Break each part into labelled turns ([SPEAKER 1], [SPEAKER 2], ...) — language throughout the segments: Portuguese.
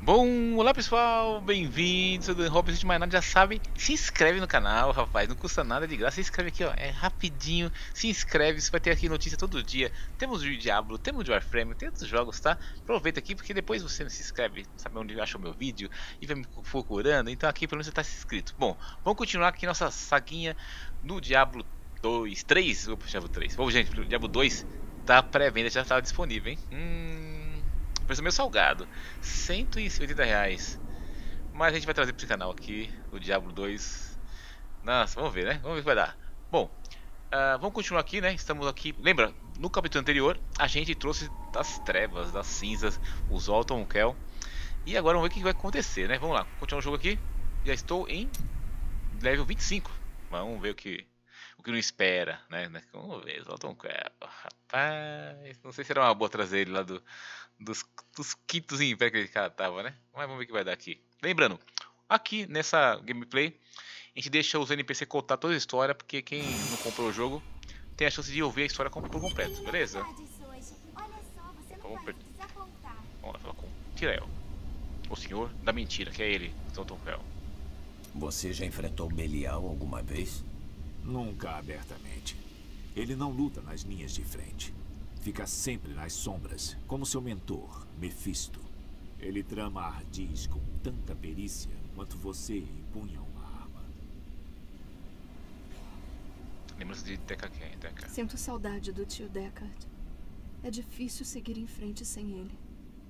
[SPEAKER 1] Bom, olá pessoal, bem-vindos, o Robson de nada, já sabe, se inscreve no canal, rapaz, não custa nada de graça, se inscreve aqui, ó, é rapidinho, se inscreve, você vai ter aqui notícia todo dia, temos o Diablo, temos o Warframe, tem outros jogos, tá? Aproveita aqui, porque depois você se inscreve, sabe onde acha o meu vídeo, e vai me procurando, então aqui pelo menos você tá inscrito. Bom, vamos continuar aqui nossa saguinha no Diablo 2, 3, opa, Diablo 3, bom gente, o Diablo 2 tá pré-venda, já tá disponível, hein? Hum preço meio salgado, 180 reais. Mas a gente vai trazer para esse canal aqui, o Diablo 2. Nossa, vamos ver, né? Vamos ver o que vai dar. Bom, uh, vamos continuar aqui, né? Estamos aqui. Lembra, no capítulo anterior, a gente trouxe das trevas, das cinzas, os Zoltan Kel. E agora vamos ver o que vai acontecer, né? Vamos lá, continuar o jogo aqui. Já estou em level 25. Vamos ver o que o que não espera, né? Vamos ver, Zoltan. Rapaz, não sei se era uma boa trazer ele lá do, dos, dos quintos em pé que ele cara tava, né? Mas vamos ver o que vai dar aqui. Lembrando, aqui nessa gameplay, a gente deixa os NPC contar toda a história, porque quem não comprou o jogo tem a chance de ouvir a história por completo, beleza? Vamos, per... Vamos lá falar com Tirael, o senhor da mentira, que é ele, Tom Fel.
[SPEAKER 2] Você já enfrentou Belial alguma vez?
[SPEAKER 3] Nunca abertamente. Ele não luta nas linhas de frente. Fica sempre nas sombras, como seu mentor, Mephisto. Ele trama ardis com tanta perícia quanto você empunha uma arma.
[SPEAKER 1] Lembra-se de Deca quem, Deca?
[SPEAKER 4] Sinto saudade do tio Deckard. É difícil seguir em frente sem ele.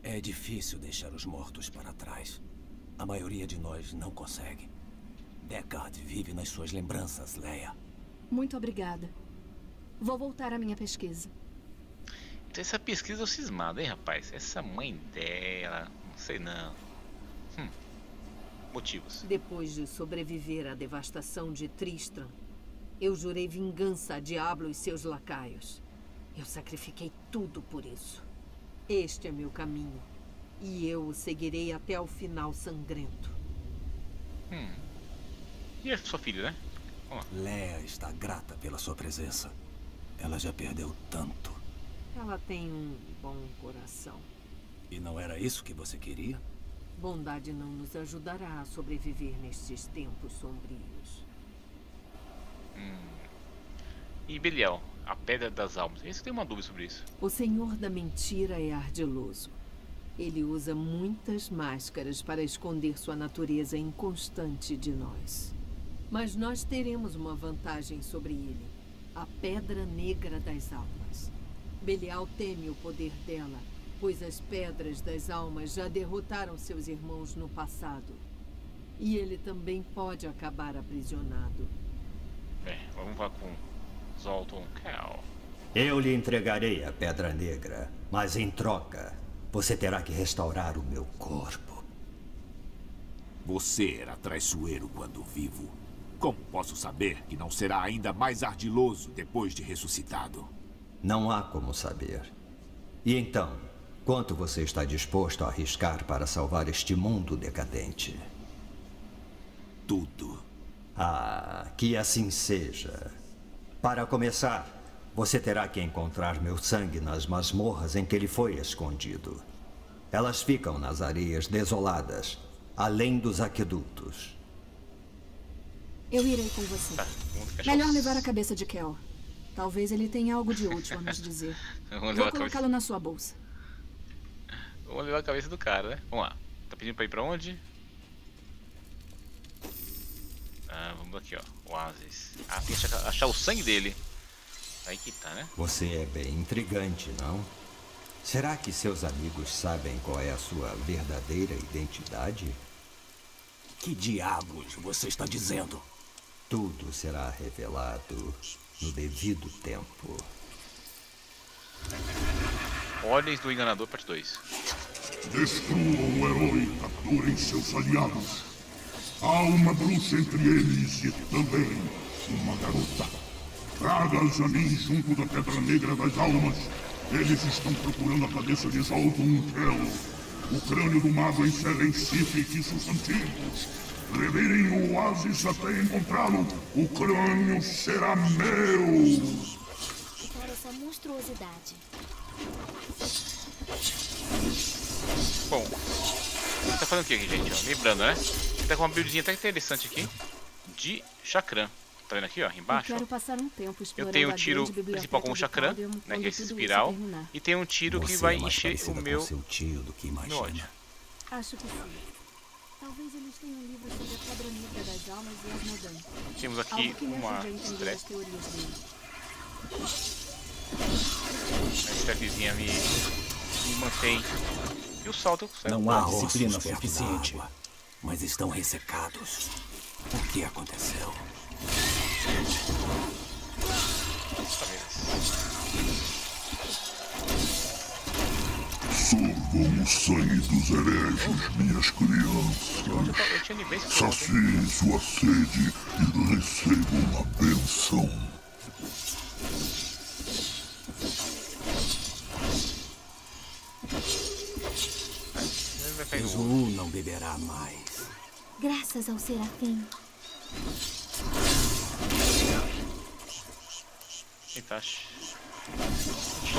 [SPEAKER 2] É difícil deixar os mortos para trás. A maioria de nós não consegue. Deckard vive nas suas lembranças, Leia.
[SPEAKER 4] Muito obrigada. Vou voltar à minha pesquisa.
[SPEAKER 1] Essa pesquisa eu cismado, hein, rapaz? Essa mãe dela, não sei não. Hum. Motivos.
[SPEAKER 5] Depois de sobreviver à devastação de Tristram, eu jurei vingança a Diablo e seus lacaios. Eu sacrifiquei tudo por isso. Este é meu caminho. E eu o seguirei até o final sangrento.
[SPEAKER 1] Hum. E a sua filha, né?
[SPEAKER 2] Leia está grata pela sua presença. Ela já perdeu tanto.
[SPEAKER 5] Ela tem um bom coração.
[SPEAKER 2] E não era isso que você queria?
[SPEAKER 5] Bondade não nos ajudará a sobreviver nestes tempos sombrios.
[SPEAKER 1] Hum. E Belial, a Pedra das Almas. Eu tenho uma dúvida sobre isso.
[SPEAKER 5] O Senhor da Mentira é ardiloso. Ele usa muitas máscaras para esconder sua natureza inconstante de nós. Mas nós teremos uma vantagem sobre ele. A Pedra Negra das Almas. Belial teme o poder dela, pois as pedras das almas já derrotaram seus irmãos no passado. E ele também pode acabar aprisionado.
[SPEAKER 1] Bem, vamos lá com Zoltan Cal.
[SPEAKER 2] Eu lhe entregarei a Pedra Negra, mas em troca, você terá que restaurar o meu corpo.
[SPEAKER 3] Você era traiçoeiro quando vivo. Como posso saber que não será ainda mais ardiloso depois de ressuscitado?
[SPEAKER 2] Não há como saber. E então, quanto você está disposto a arriscar para salvar este mundo decadente?
[SPEAKER 3] Tudo.
[SPEAKER 2] Ah, que assim seja. Para começar, você terá que encontrar meu sangue nas masmorras em que ele foi escondido. Elas ficam nas areias desoladas, além dos aquedutos.
[SPEAKER 4] Eu irei com você. Tá, Melhor levar a cabeça de Kel. Talvez ele tenha algo de útil a nos dizer. Vou colocá-lo na sua bolsa.
[SPEAKER 1] Vamos levar a cabeça do cara, né? Vamos lá. Tá pedindo pra ir pra onde? Ah, vamos aqui, ó. Oasis. Ah, tem que achar, achar o sangue dele. Aí que tá, né?
[SPEAKER 2] Você é bem intrigante, não? Será que seus amigos sabem qual é a sua verdadeira identidade?
[SPEAKER 3] Que diabos você está dizendo?
[SPEAKER 2] Tudo será revelado no devido tempo.
[SPEAKER 1] Ordens do Enganador, parte 2.
[SPEAKER 6] Destruam o herói, capturem seus aliados. Há uma bruxa entre eles e também uma garota. Traga-as a mim junto da Pedra Negra das Almas. Eles estão procurando a cabeça de Zaldun Kel, o crânio do mago em Selencif e antigos. Revirem o oásis até encontrá-lo. O crânio será meu.
[SPEAKER 7] Para essa monstruosidade.
[SPEAKER 1] Bom, está fazendo o que aqui, gente? Ó, lembrando, né? Tá com uma buildzinha até interessante aqui de chakram. Tá vendo aqui, ó, embaixo?
[SPEAKER 4] Eu, um
[SPEAKER 1] eu tenho o tiro principal com o chakram, né, que é esse espiral, e tem um tiro que vai é encher o meu,
[SPEAKER 8] seu tio do que
[SPEAKER 4] meu ódio. Acho que sim. Talvez eles tenham um livro sobre a negra das almas e as mudanças.
[SPEAKER 1] Temos aqui uma strep. A strepzinha me, me mantém. E o salto
[SPEAKER 8] Não há disciplina suficiente. Água, mas estão ressecados. O que aconteceu?
[SPEAKER 6] Sorvam o sangue dos hereges, minhas crianças. Saciem sua sede e recebam a benção.
[SPEAKER 8] Ezu não beberá mais.
[SPEAKER 7] Graças ao Serafim.
[SPEAKER 1] Eita,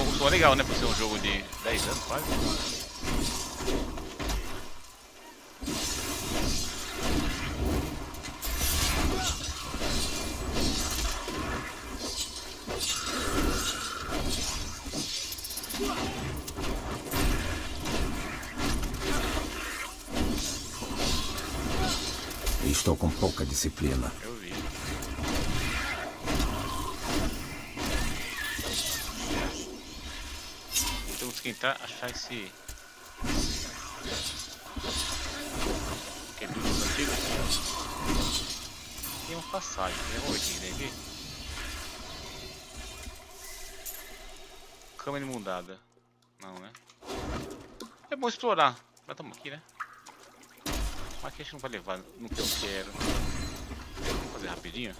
[SPEAKER 1] Jogo só legal, né? Por ser um jogo de 10 anos quase.
[SPEAKER 8] Estou com pouca disciplina.
[SPEAKER 1] Eu vi. Temos que tentar achar esse. Que é dos antigos. Tem uma passagem, né? Vamos ver o que tem aqui. Câmera imundada. Não, né? É bom explorar. Mas estamos aqui, né? Mas que a gente não vai levar no que eu quero. Vou fazer rapidinho.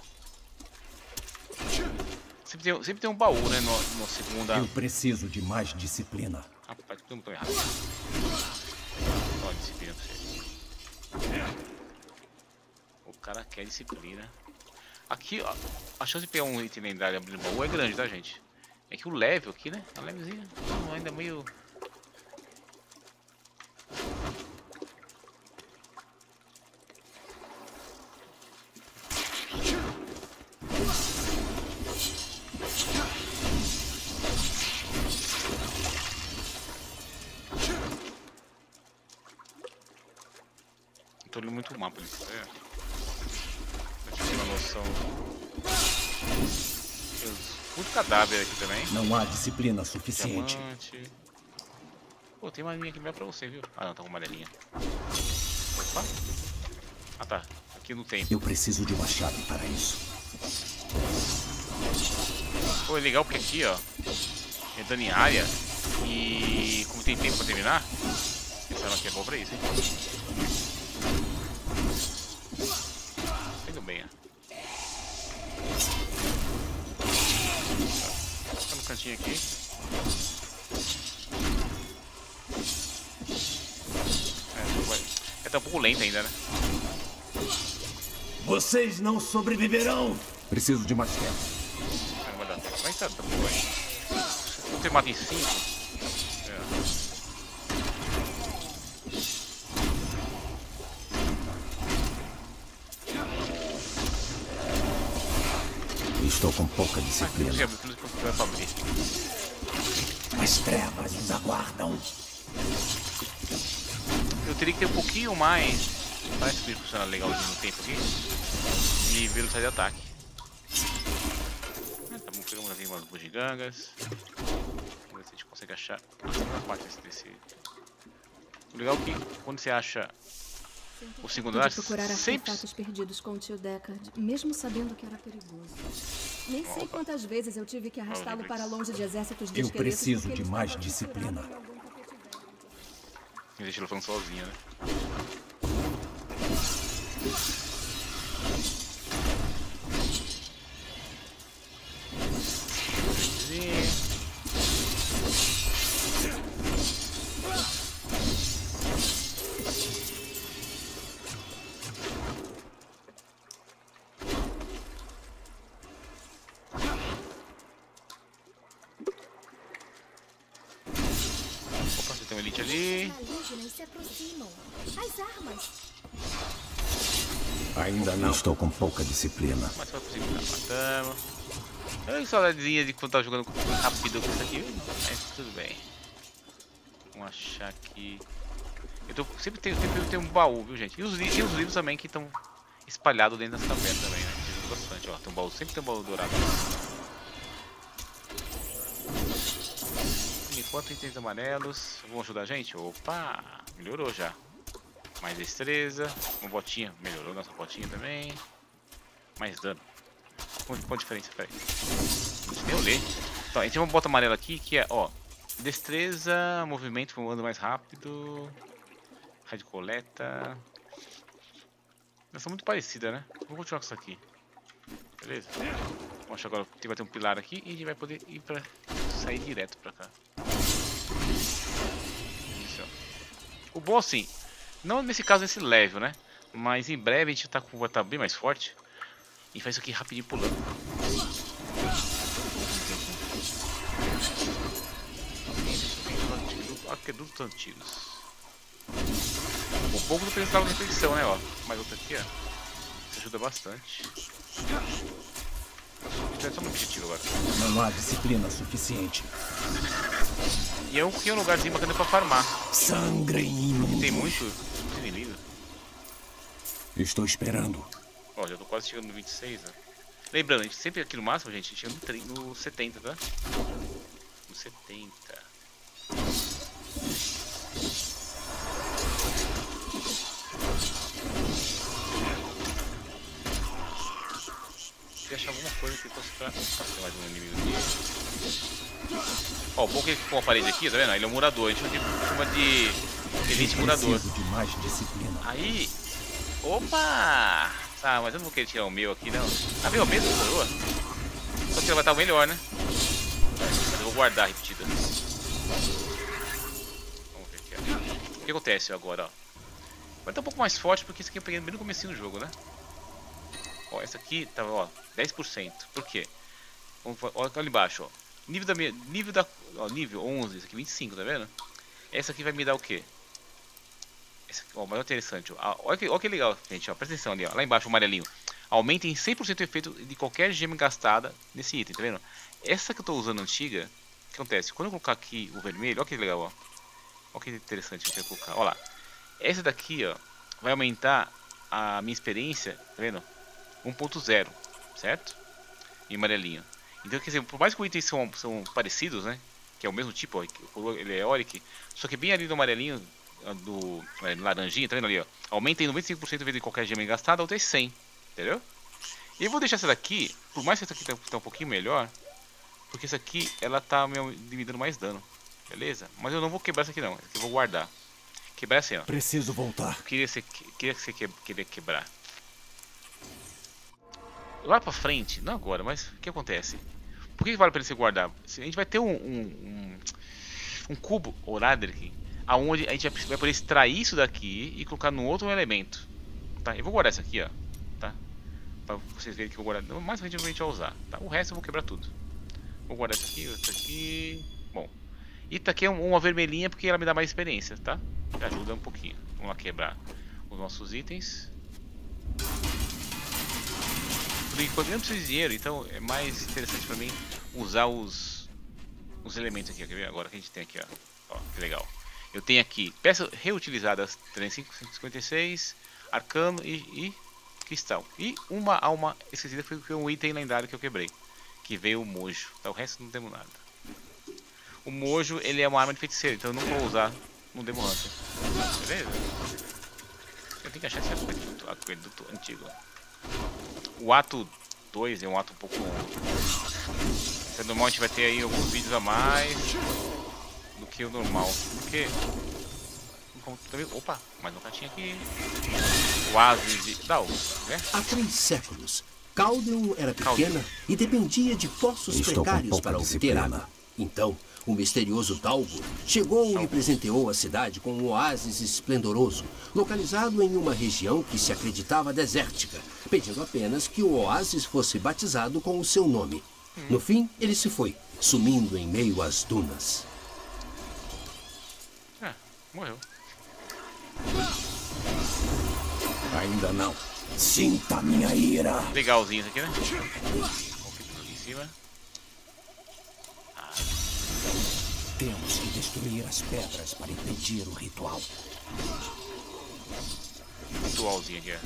[SPEAKER 1] Sempre tem, sempre tem um baú, né, no, no segunda...
[SPEAKER 8] Eu preciso de mais disciplina.
[SPEAKER 1] Rapaz, eu não tô errado. Olha, disciplina pra você. É. O cara quer disciplina. Aqui, ó, a chance de pegar um item lendário abrindo o baú é grande, tá, gente? É que o level aqui, né? A levelzinha ainda é meio nisso, é. Ter uma noção. muito cadáver aqui também.
[SPEAKER 8] Não há disciplina suficiente.
[SPEAKER 1] Diamante. Pô, tem uma linha aqui melhor pra você, viu? Ah não, tá com amarelinha. Opa. Ah tá, aqui não tem.
[SPEAKER 8] Eu preciso de uma chave para isso.
[SPEAKER 1] Pô, é legal porque aqui, ó, é dano em área e como tem tempo pra terminar, essa arma aqui é boa pra isso, hein? Cantinho aqui. É, vai... é tá um pouco lento ainda, né?
[SPEAKER 8] Vocês não sobreviverão! Preciso de mais tempo.
[SPEAKER 1] Não vai dar tempo. Mas tá, tá bom aí. Você mata em 5.
[SPEAKER 8] Disciplina. As trevas nos aguardam.
[SPEAKER 1] Eu teria que ter um pouquinho mais. Parece que funciona legalzinho no tempo aqui. E velocidade de ataque. Ah, tá bom, pegamos aqui umas bugigangas. Vamos ver se a gente consegue achar a parte desse. O legal é que quando você acha o segundo andar
[SPEAKER 4] procurar sempre... artefatos perdidos com o tio Deckard, mesmo sabendo que era perigoso. Nem sei quantas vezes eu tive que arrastá-lo para longe de exércitos de
[SPEAKER 8] Eu preciso de mais disciplina.
[SPEAKER 1] Deixa ele falando sozinho, né?
[SPEAKER 2] Pouca disciplina.
[SPEAKER 1] Mas foi possível, matamos. Eu saudadezinha de quando tava jogando rápido com isso aqui, mas tudo bem. Vamos achar aqui. Eu tô, sempre tenho, sempre tenho um baú, viu gente? E os, e os livros também que estão espalhados dentro dessa caverna também, né? bastante, ó. Tem um baú, sempre tem um baú dourado. Enquanto itens amarelos vão ajudar a gente? Opa! Melhorou já. Mais destreza. Uma botinha. Melhorou nossa botinha também. Mais dano. Qual, a diferença? Peraí. Deixa eu ler. Então, a gente tem uma bota amarela aqui que é, ó. Destreza, movimento voando mais rápido. Rádio coleta. São muito parecidas, né? Vou continuar com isso aqui. Beleza? Vamos agora que vai ter um pilar aqui e a gente vai poder ir pra sair direto pra cá. Isso. O bom assim, não nesse caso nesse level, né? Mas em breve a gente tá com, vai estar tá bem mais forte. E faz isso aqui rapidinho pulando. Aquedutos antigos. Um pouco do pensava na repetição, né? Ó. Mais outra aqui, ó. Isso ajuda bastante. É só um objetivo agora.
[SPEAKER 2] Não há disciplina suficiente.
[SPEAKER 1] E eu é um lugarzinho bacana pra farmar.
[SPEAKER 2] Sangue imundo.
[SPEAKER 1] Tem muito.
[SPEAKER 2] Estou esperando.
[SPEAKER 1] Ó, já tô quase chegando no 26, né? Lembrando, a gente sempre aqui no máximo, gente, chega no, no 70, tá? No 70. Se achar alguma coisa que fosse pra... Tem mais um inimigo aqui. Ó, o bom que ele com a parede aqui, tá vendo? Ele é um murador, a gente chama de elite murador.
[SPEAKER 2] De mais disciplina.
[SPEAKER 1] Aí... Opa! Ah, mas eu não vou querer tirar o meu aqui, não. Ah, meu, mesmo coroa? Só que estar o melhor, né? Mas eu vou guardar a repetida. Vamos ver aqui. O que acontece agora, ó? Vai estar um pouco mais forte porque isso aqui eu peguei bem no começo do jogo, né? Ó, essa aqui tava, ó, 10%. Por quê? Olha ali embaixo, ó. Nível da nível da ó, nível 11, isso aqui 25, tá vendo? Essa aqui vai me dar o quê? Ó, mais interessante, ó. Olha que, olha que legal, gente, ó. Presta atenção ali, ó. Lá embaixo o amarelinho. Aumenta em 100% o efeito de qualquer gema gastada nesse item, tá vendo? Essa que eu tô usando antiga, o que acontece? Quando eu colocar aqui o vermelho, olha que legal, ó. Olha que interessante que eu colocar. Olha lá. Essa daqui, ó, vai aumentar a minha experiência, tá vendo? 1.0, certo? Em amarelinho. Então, quer dizer, por mais que os itens são, são parecidos, né? Que é o mesmo tipo, ó, ele é Oric, só que bem ali no amarelinho, do é, laranjinha, tá vendo ali, ó? Aumenta em 95% vezes de qualquer gema gastada, outra é 100, entendeu? E eu vou deixar essa daqui, por mais que essa aqui tá, tá um pouquinho melhor, porque essa aqui, ela tá me dando mais dano, beleza? Mas eu não vou quebrar essa aqui não, eu vou guardar. Quebrar assim, ó.
[SPEAKER 2] Preciso voltar.
[SPEAKER 1] Eu queria, ser, queria que você que, queria quebrar. Lá pra frente, não agora, mas o que acontece? Por que vale pra ele se guardar? A gente vai ter um, um, um, um cubo Oradric, aonde a gente vai poder extrair isso daqui e colocar no outro elemento. Tá? Eu vou guardar isso aqui, ó. Tá? Pra vocês verem que eu vou guardar. Mais pra gente a gente vai usar. Tá? O resto eu vou quebrar tudo. Vou guardar isso aqui, isso aqui. Bom. E tá aqui uma vermelhinha porque ela me dá mais experiência, tá? Ajuda um pouquinho. Vamos lá quebrar os nossos itens. Por enquanto eu não preciso de dinheiro, então é mais interessante pra mim usar os, os elementos aqui. Quer ver? Agora que a gente tem aqui, ó. ó que legal. Eu tenho aqui peças reutilizadas 356, arcano e, e cristal. E uma alma esquecida foi um item lendário que eu quebrei. Que veio o mojo. Tá, o resto não temos nada. O mojo ele é uma arma de feiticeiro, então eu não vou usar no Demon Hunter. Beleza? Eu tenho que achar esse aqueduto, aqueduto antigo. O ato 2 é um ato um pouco longo. Então, normal a gente vai ter aí alguns vídeos a mais que o normal. Porque. Opa, mas nunca tinha aqui. Oásis de. Dá, né?
[SPEAKER 8] Há três séculos, Caldeon era pequena Caldeon. e dependia de poços Estou precários para obter água. Então, o misterioso Dalgo chegou e presenteou a cidade com um oásis esplendoroso, localizado em uma região que se acreditava desértica, pedindo apenas que o oásis fosse batizado com o seu nome. No fim, ele se foi, sumindo em meio às dunas.
[SPEAKER 1] Morreu.
[SPEAKER 8] Ainda não. Sinta minha ira.
[SPEAKER 1] Legalzinho isso aqui, né? Aqui em cima.
[SPEAKER 8] Ah. Temos que destruir as pedras para impedir o ritual.
[SPEAKER 1] Ritualzinho aqui, ó.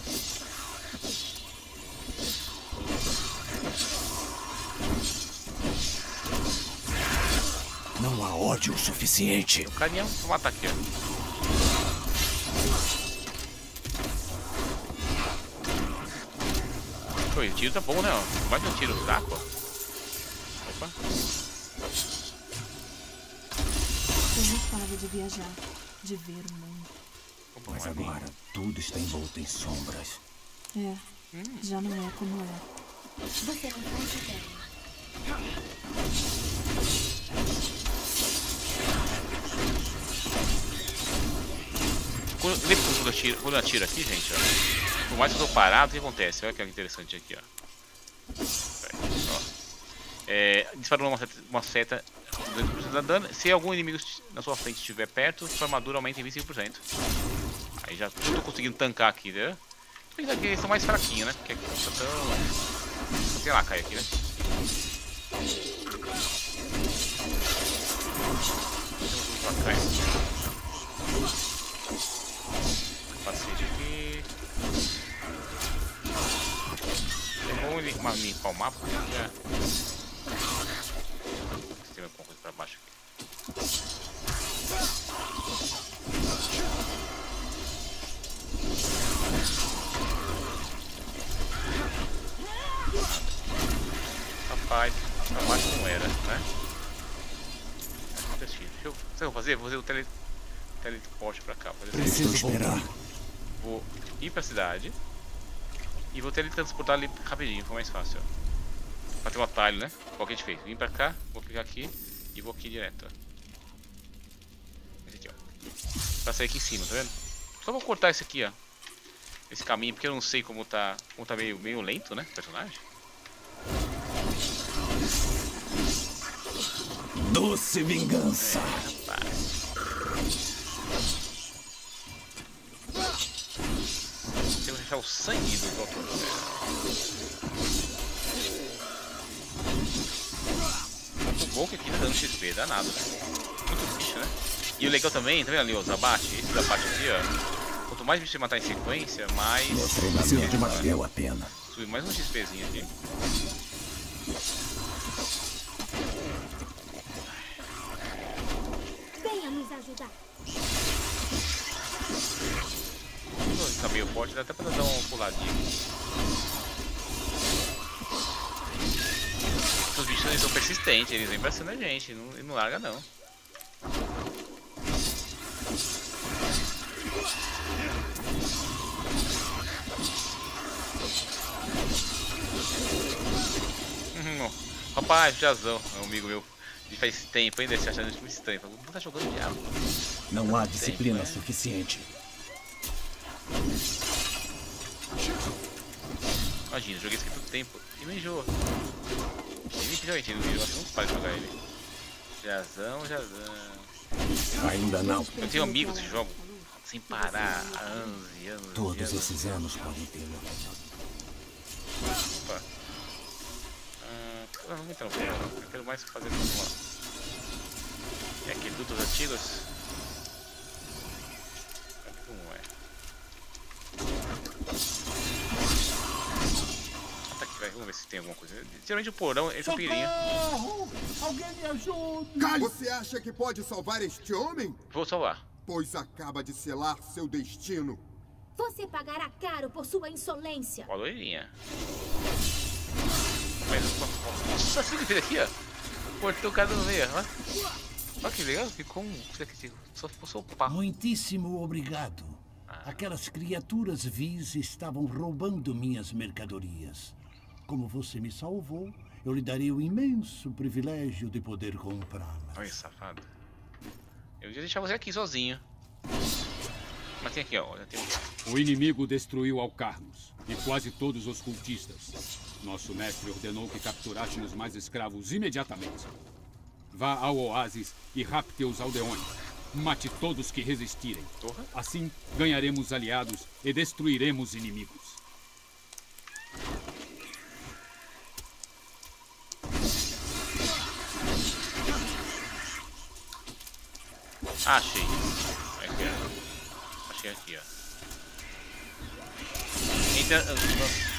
[SPEAKER 8] Não há ódio suficiente.
[SPEAKER 1] O caminhão, aqui, ó. Foi, o tiro tá bom, né? Mais um tiro fraco. Opa.
[SPEAKER 4] Eu gostava de viajar, de ver o mundo.
[SPEAKER 8] Mas agora tudo está envolto em sombras.
[SPEAKER 4] É, hum. já não é como é.
[SPEAKER 7] Você não faz ideia.
[SPEAKER 1] Quando, quando, eu atiro, quando eu atiro aqui, gente, ó, por mais que eu tô parado, o que acontece? Olha que interessante aqui, ó. É, disparou uma seta, uma seta 2% da dano. Se algum inimigo na sua frente estiver perto, sua armadura aumenta em 25%. Aí já tô conseguindo tancar aqui, né? Mas aqui eles são mais fraquinhos, né? Porque aqui tá tão... Sei lá, cai aqui, né? Temos Vamos limpar o mapa. Já. Tem coisa pra baixo aqui. Rapaz, pra baixo não era, né? Deixa eu, o que eu vou fazer? Vou fazer o tele teleporte pra cá.
[SPEAKER 8] Preciso esperar.
[SPEAKER 1] Vou ir pra cidade. E vou teletransportar ali rapidinho, foi mais fácil. Ó. Pra ter um atalho, né? Qual que a gente fez? Vim pra cá, vou clicar aqui e vou aqui direto. Ó. Esse aqui, ó. Pra sair aqui em cima, tá vendo? Só vou cortar esse aqui, ó. Esse caminho, porque eu não sei como tá. Como tá meio, meio lento, né? O personagem.
[SPEAKER 8] Doce vingança.
[SPEAKER 1] É, Deixar o sangue do Dr. O bom que aqui tá dando XP, danado, né? Muito bicho, né? E o legal também, tá vendo ali os abates? Esses abates aqui, ó. Quanto mais bicho você matar em sequência, mais.
[SPEAKER 8] Meu treinamento valeu a pena.
[SPEAKER 1] Subir mais um XPzinho aqui.
[SPEAKER 7] Venha nos ajudar.
[SPEAKER 1] Tá meio forte, dá até pra dar uma puladinha. Os bichos eles são persistentes, eles vêm pra cima da gente, não, não larga não. Uhum, rapaz, Jazão, é um amigo meu de faz tempo ainda se achando muito estranho. Não tá jogando diabo.
[SPEAKER 8] Não há disciplina tempo, né? suficiente.
[SPEAKER 1] Imagina, joguei isso aqui todo tempo e não enjoa. Ele realmente não enjoa, não para jogar ele. Jazão, Jazão.
[SPEAKER 8] Ainda não.
[SPEAKER 1] Eu tenho amigos que jogam sem parar há anos e anos.
[SPEAKER 8] Todos
[SPEAKER 1] anos.
[SPEAKER 8] esses anos podem ter
[SPEAKER 1] Opa. Ah, não vou entrar no Eu quero mais fazer uma. É aquele dutos antigos. Vamos ver se tem alguma coisa. Geralmente o porão é campirinha.
[SPEAKER 6] Alguém me ajude! Cale! Você acha que pode salvar este homem?
[SPEAKER 1] Vou salvar.
[SPEAKER 6] Pois acaba de selar seu destino.
[SPEAKER 7] Você pagará caro por sua insolência.
[SPEAKER 1] Ó, loirinha. Nossa, assim ele fez aqui, ó. Cortou o cara no meio, ó. Olha que legal, ficou um. Só ficou pau.
[SPEAKER 8] Muitíssimo obrigado. Aquelas criaturas vis estavam roubando minhas mercadorias. Como você me salvou, eu lhe darei o imenso privilégio de poder comprá-la.
[SPEAKER 1] Olha, safado. Eu ia deixar você aqui sozinho. Mas tem aqui, ó. Tem...
[SPEAKER 9] O inimigo destruiu Alcarnos e quase todos os cultistas. Nosso mestre ordenou que capturássemos mais escravos imediatamente. Vá ao oásis e rapte os aldeões. Mate todos que resistirem. Assim, ganharemos aliados e destruiremos inimigos.
[SPEAKER 1] achei. Aqui, ó. Achei aqui, ó. Entre,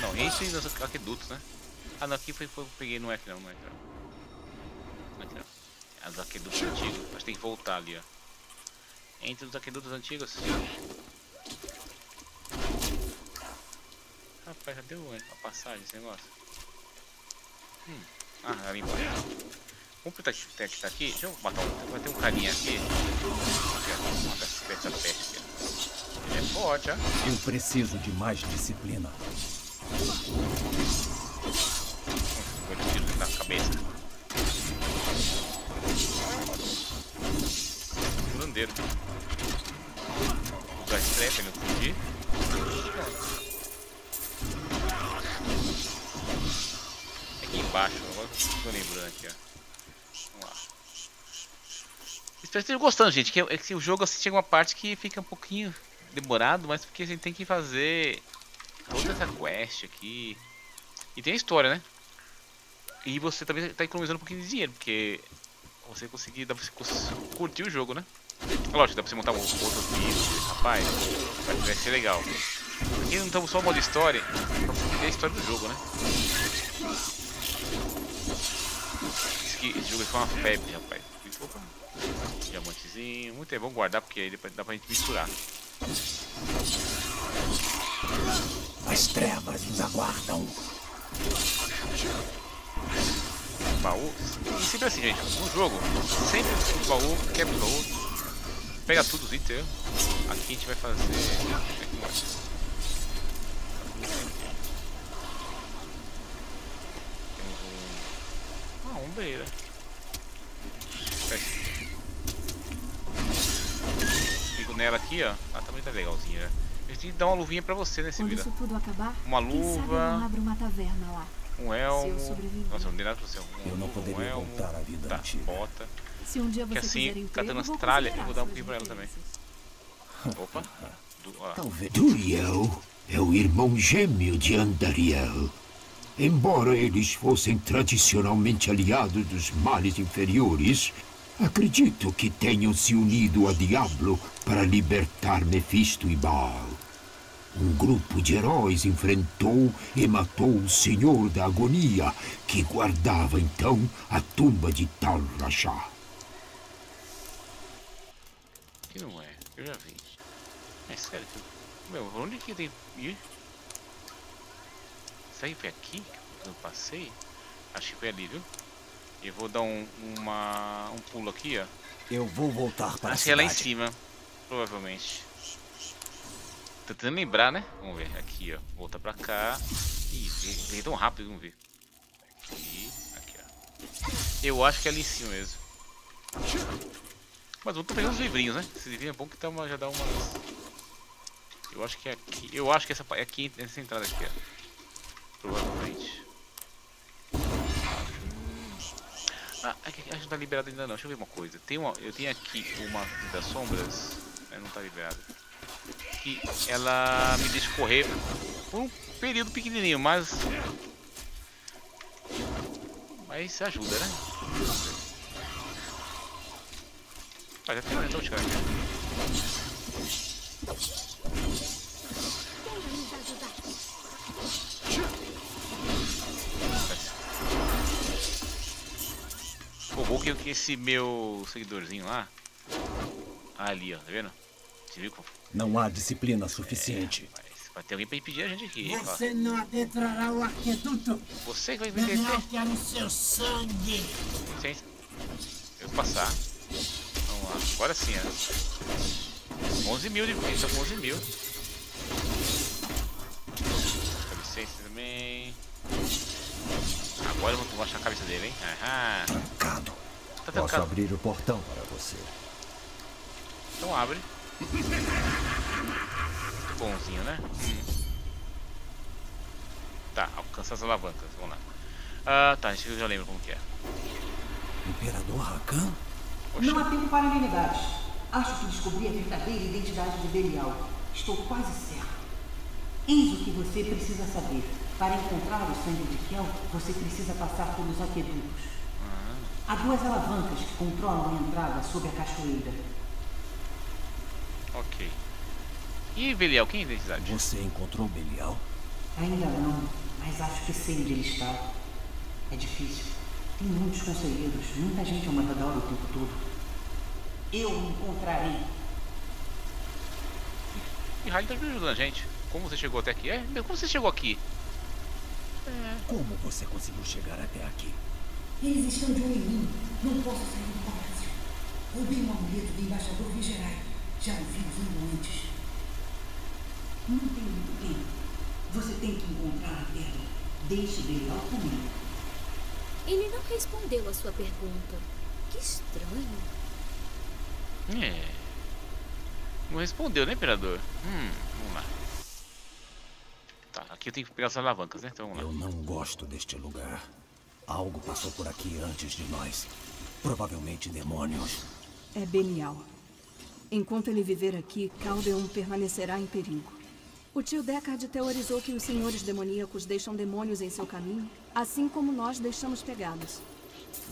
[SPEAKER 1] não, entre nos aquedutos, né? Ah, não, aqui foi, foi peguei, não é aqui não, não é aqui não. Não é aqui não. As aquedutos antigos, mas tem que voltar ali, ó. Entre os aquedutos antigos. Rapaz, já deu a passagem esse negócio? Hum. Ah, limpa. Vamos pro que tá aqui. Deixa eu matar um. Vai ter um carinha aqui. Aqui, ó. Mata essa peste. Ele é forte, ó.
[SPEAKER 8] Eu preciso de mais disciplina.
[SPEAKER 1] Vou tiro na cabeça. Curandeiro. Usar estresse, ele fugir. Aqui embaixo, agora tô lembrando aqui, ó. Espero que estejam gostando, gente. Que, é que o jogo assim, chega uma parte que fica um pouquinho demorado, mas porque a gente tem que fazer toda essa quest aqui. E tem a história, né? E você também está economizando um pouquinho de dinheiro, porque você conseguir, pra você curtir o jogo, né? Lógico, dá pra você montar outros vídeos, rapaz, vai ser legal. Aqui não estamos só no modo história, pra entender a história do jogo, né? Esse, jogo foi uma febre, rapaz. Opa. Diamantezinho. Muito é bom guardar porque aí dá pra gente misturar.
[SPEAKER 8] As trevas nos aguardam.
[SPEAKER 1] Baú. E sempre assim, gente. No jogo, sempre o baú, quebra o baú. Pega tudo os itens. Aqui a gente vai fazer. Temos um. Uma ombreira. Fico nela aqui, ó. Ah, também tá legalzinha, né? A gente tem que dar uma luvinha pra você nesse
[SPEAKER 4] Quando vídeo. Acabar,
[SPEAKER 1] uma luva.
[SPEAKER 4] uma taverna lá.
[SPEAKER 1] Um elmo. Nossa, não dei nada pra você. Um,
[SPEAKER 8] eu não poderia um elmo, voltar à vida
[SPEAKER 1] tá,
[SPEAKER 8] antiga.
[SPEAKER 1] bota.
[SPEAKER 4] Se um dia você
[SPEAKER 1] que assim, catando as tralhas, eu vou dar um pouquinho pra ela também. Opa.
[SPEAKER 8] Du, Talvez. Duriel é o irmão gêmeo de Andariel. Embora eles fossem tradicionalmente aliados dos males inferiores, acredito que tenham se unido a Diablo para libertar Mephisto e Baal. Um grupo de heróis enfrentou e matou o Senhor da Agonia, que guardava então a tumba de Tal Rashá.
[SPEAKER 1] Que não é, eu já vi. É sério que. Meu, onde que tem que ir? Foi aqui que eu passei? Acho que foi ali, viu? Eu vou dar um, uma, um pulo aqui, ó.
[SPEAKER 8] Eu vou voltar para
[SPEAKER 1] Acho que é lá em cima, provavelmente. Tô tentando lembrar, né? Vamos ver, aqui, ó. Volta pra cá. Ih, veio tão rápido, vamos ver. Aqui, aqui, ó. Eu acho que é ali em cima mesmo. Mas eu tô pegando os livrinhos, né? Esse livrinho é bom que tá uma, já dá umas... Eu acho que é aqui. Eu acho que essa é aqui, essa entrada aqui, ó. Provavelmente. Ah, acho que não tá liberado ainda não. Deixa eu ver uma coisa. Tem uma, eu tenho aqui uma das sombras. É, não tá liberado. Que ela me deixa correr por um período pequenininho, mas... Mas ajuda, né? Ah, já tem um então, cara. Pô, bom que esse meu seguidorzinho lá. Ali, ó, tá vendo? Você viu como...
[SPEAKER 8] Não há disciplina suficiente.
[SPEAKER 1] É, vai ter alguém pra impedir a gente aqui.
[SPEAKER 10] Você ó. não adentrará o arqueduto.
[SPEAKER 1] Você que vai me deter.
[SPEAKER 10] Eu quero seu sangue.
[SPEAKER 1] Licença. Eu vou passar. Agora sim, ó. 11 mil de vida, 11 mil. Dá licença também. Agora eu vou achar a cabeça dele, hein? Aham.
[SPEAKER 8] Trancado.
[SPEAKER 2] Tá trancado. Posso abrir o portão para você.
[SPEAKER 1] Então abre. Muito bonzinho, né? Hum. Tá, alcança as alavancas. Vamos lá. Ah, tá, eu já lembro como que é.
[SPEAKER 8] Imperador Rakan?
[SPEAKER 11] Não há tempo para inimidades. Acho que descobri a verdadeira identidade de Belial. Estou quase certo. Eis o que você precisa saber. Para encontrar o sangue de Kel, você precisa passar pelos aquedutos. Ah. Há duas alavancas que controlam a entrada sob a cachoeira.
[SPEAKER 1] Ok. E Belial, quem é a identidade?
[SPEAKER 8] Você encontrou Belial?
[SPEAKER 11] Ainda não, mas acho que sei onde ele está. É difícil. Tem muitos conselheiros, muita gente ao redor o tempo todo. Eu o encontrarei.
[SPEAKER 1] E Raiden tá ajudando a gente. Como você chegou até aqui? É, como você chegou aqui?
[SPEAKER 8] É. Como você conseguiu chegar até aqui?
[SPEAKER 10] Eles estão de olho em mim. Não posso sair do palácio. Roubei um amuleto do embaixador Vigerai. Já o vi vindo antes.
[SPEAKER 11] Não tem muito tempo. Você tem que encontrar a pedra. Deixe Belial comigo.
[SPEAKER 7] Ele não respondeu a sua pergunta. Que estranho.
[SPEAKER 1] É. Não respondeu, né, imperador? Hum, vamos lá. Tá, aqui eu tenho que pegar as alavancas, né? Então vamos
[SPEAKER 8] lá. Eu não gosto deste lugar. Algo passou por aqui antes de nós. Provavelmente demônios.
[SPEAKER 4] É Benial. Enquanto ele viver aqui, Caldeon permanecerá em perigo. O tio Deckard teorizou que os senhores demoníacos deixam demônios em seu caminho, assim como nós deixamos pegados.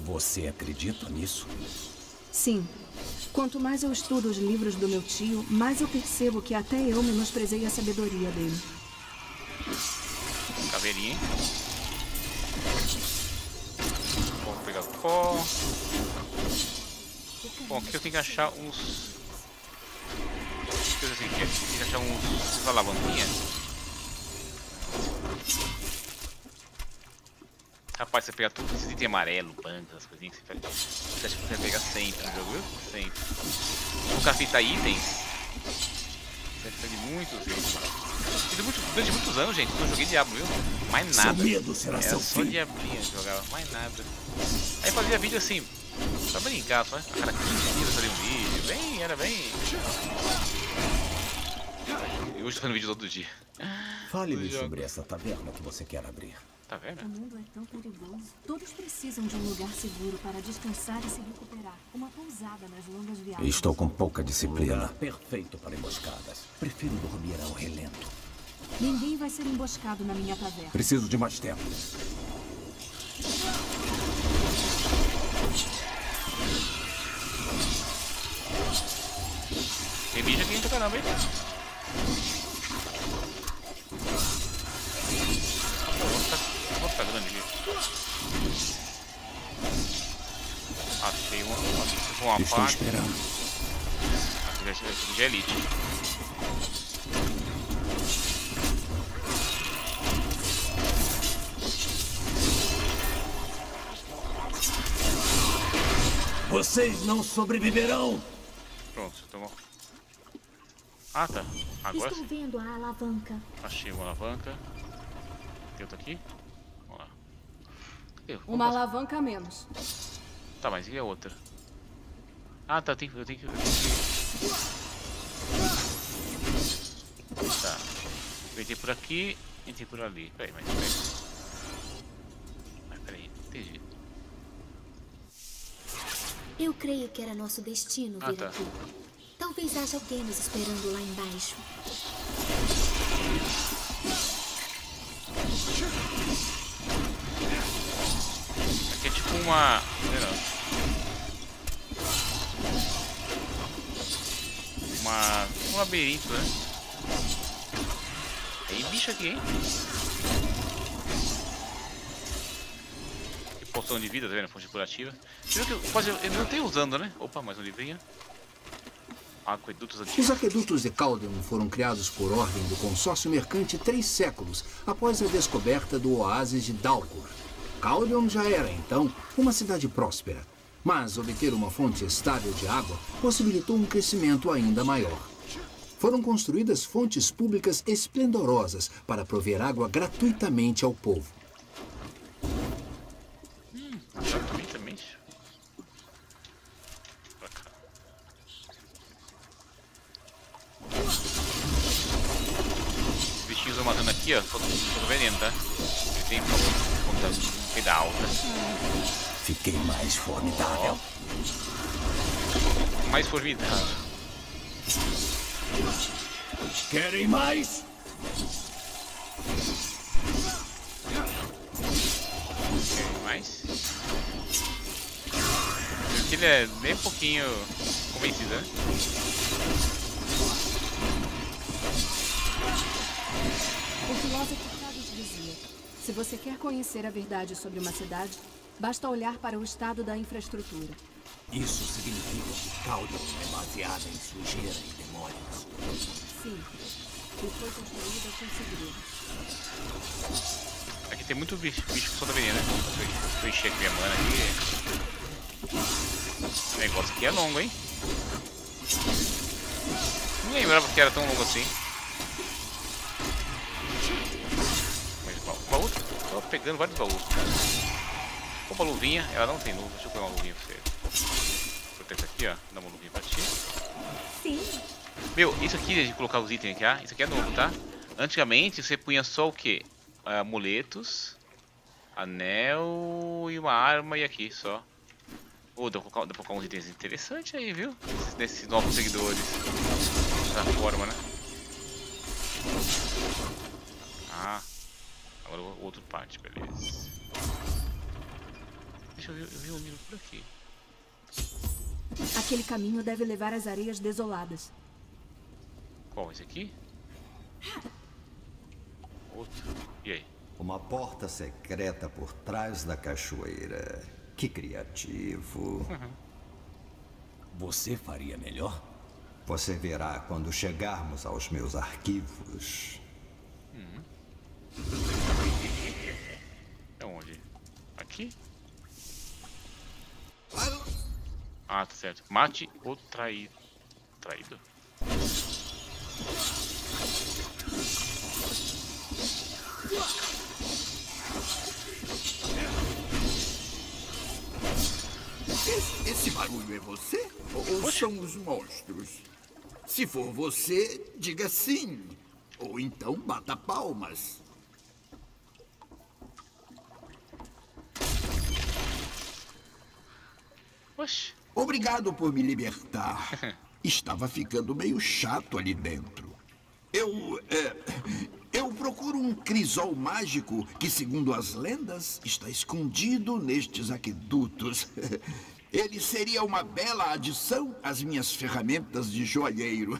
[SPEAKER 8] Você acredita nisso?
[SPEAKER 4] Sim. Quanto mais eu estudo os livros do meu tio, mais eu percebo que até eu menosprezei a sabedoria dele.
[SPEAKER 1] Caveirinha. Vou pegar pó. Bom, aqui eu tenho que achar uns coisas assim, que que achar uns alavanquinhas. Rapaz, você pega tudo esse item amarelo, banco, essas coisinhas que você, pega, você acha que você vai pegar sempre no jogo, Sempre. Nunca cita itens. Você perde muitos itens. Muito, durante muitos anos, gente, eu joguei Diablo, viu? Mais nada. Era
[SPEAKER 8] seu
[SPEAKER 1] só
[SPEAKER 8] fim.
[SPEAKER 1] Diablinho jogava, mais nada. Aí fazia vídeo assim, pra brincar só, a cada 15 dias fazia um vídeo, bem, era bem... Eu fazendo vídeo todo dia.
[SPEAKER 8] Fale-me sobre essa taverna que você quer abrir.
[SPEAKER 1] Taverna?
[SPEAKER 4] O mundo é tão perigoso. Todos precisam de um lugar seguro para descansar e se recuperar. Uma pousada nas longas viagens.
[SPEAKER 8] Estou com pouca disciplina. Lugar perfeito para emboscadas. Prefiro dormir ao relento.
[SPEAKER 4] Ninguém vai ser emboscado na minha taverna.
[SPEAKER 8] Preciso de mais tempo.
[SPEAKER 1] Tem bicho aqui pra caramba, hein? Vou ficar grande aqui. Achei uma, uma, uma
[SPEAKER 8] Estou
[SPEAKER 1] faca.
[SPEAKER 8] esperando.
[SPEAKER 1] Aqui já, aqui é elite.
[SPEAKER 8] Vocês não sobreviverão!
[SPEAKER 1] Pronto, tomou. Ah, tá. Agora
[SPEAKER 7] Estou
[SPEAKER 1] sim.
[SPEAKER 7] vendo a alavanca.
[SPEAKER 1] Achei uma alavanca. Tem outra aqui? Vamos
[SPEAKER 4] Uma
[SPEAKER 1] passar.
[SPEAKER 4] alavanca a menos.
[SPEAKER 1] Tá, mas e a outra? Ah, tá, tem, eu tenho que... Eu tenho que... Tá. Eu entrei por aqui, entrei por ali. Peraí, mas peraí. Mas peraí, entendi.
[SPEAKER 7] Eu creio que era nosso destino
[SPEAKER 1] Ah,
[SPEAKER 7] vir
[SPEAKER 1] tá.
[SPEAKER 7] aqui. Talvez haja alguém nos esperando lá embaixo.
[SPEAKER 1] Uma... Uma... Um labirinto, né? Tem bicho aqui, hein? Que poção de vida, tá vendo? Fonte curativa. Você eu eu não tenho usando, né? Opa, mais um livrinho.
[SPEAKER 12] Os aquedutos de Caldeon foram criados por ordem do consórcio mercante três séculos após a descoberta do oásis de Dalgur. Caldeon já era, então, uma cidade próspera, mas obter uma fonte estável de água possibilitou um crescimento ainda maior. Foram construídas fontes públicas esplendorosas para prover água gratuitamente ao povo.
[SPEAKER 1] Os bichinhos matando aqui, ó, todo veneno, tá? Tem ponta vida alta.
[SPEAKER 8] Fiquei mais formidável.
[SPEAKER 1] Mais formidável.
[SPEAKER 8] Querem mais?
[SPEAKER 1] Querem mais? Porque ele é bem pouquinho convencido, né?
[SPEAKER 4] O filósofo se você quer conhecer a verdade sobre uma cidade, basta olhar para o estado da infraestrutura.
[SPEAKER 8] Isso significa que Caudion é baseada em sujeira e demônios.
[SPEAKER 4] Sim. E foi construída com segredos.
[SPEAKER 1] Aqui tem muito bicho, bicho que solta veneno, né? Deixa eu encher aqui minha mana aqui. O negócio aqui é longo, hein? Não lembrava que era tão longo assim. Pegando vários baús. Opa, luvinha, ela não tem luva, deixa eu pegar uma luvinha pra você. Essa aqui, ó, dá uma luvinha pra ti.
[SPEAKER 7] Sim.
[SPEAKER 1] Meu, isso aqui de colocar os itens aqui, ah, isso aqui é novo, tá? Antigamente você punha só o que? Amuletos, anel e uma arma e aqui só. Oh, dá, pra colocar, dá pra colocar uns itens interessantes aí, viu? Nesses, nesses novos seguidores. Dessa forma, né? Ah, agora o outro parte, beleza. Deixa eu ver, eu vi um livro por aqui.
[SPEAKER 4] Aquele caminho deve levar às areias desoladas.
[SPEAKER 1] Qual? Esse aqui? Outro. E aí?
[SPEAKER 2] Uma porta secreta por trás da cachoeira. Que criativo.
[SPEAKER 8] Uhum. Você faria melhor?
[SPEAKER 2] Você verá quando chegarmos aos meus arquivos.
[SPEAKER 1] É onde? Aqui? Ah, tá certo. Mate o traído. Traído?
[SPEAKER 13] Esse, esse barulho é você? Ou, ou são os monstros? Se for você, diga sim. Ou então bata palmas.
[SPEAKER 1] Oxi.
[SPEAKER 13] Obrigado por me libertar. Estava ficando meio chato ali dentro. Eu. É, eu procuro um crisol mágico que, segundo as lendas, está escondido nestes aquedutos. Ele seria uma bela adição às minhas ferramentas de joalheiro.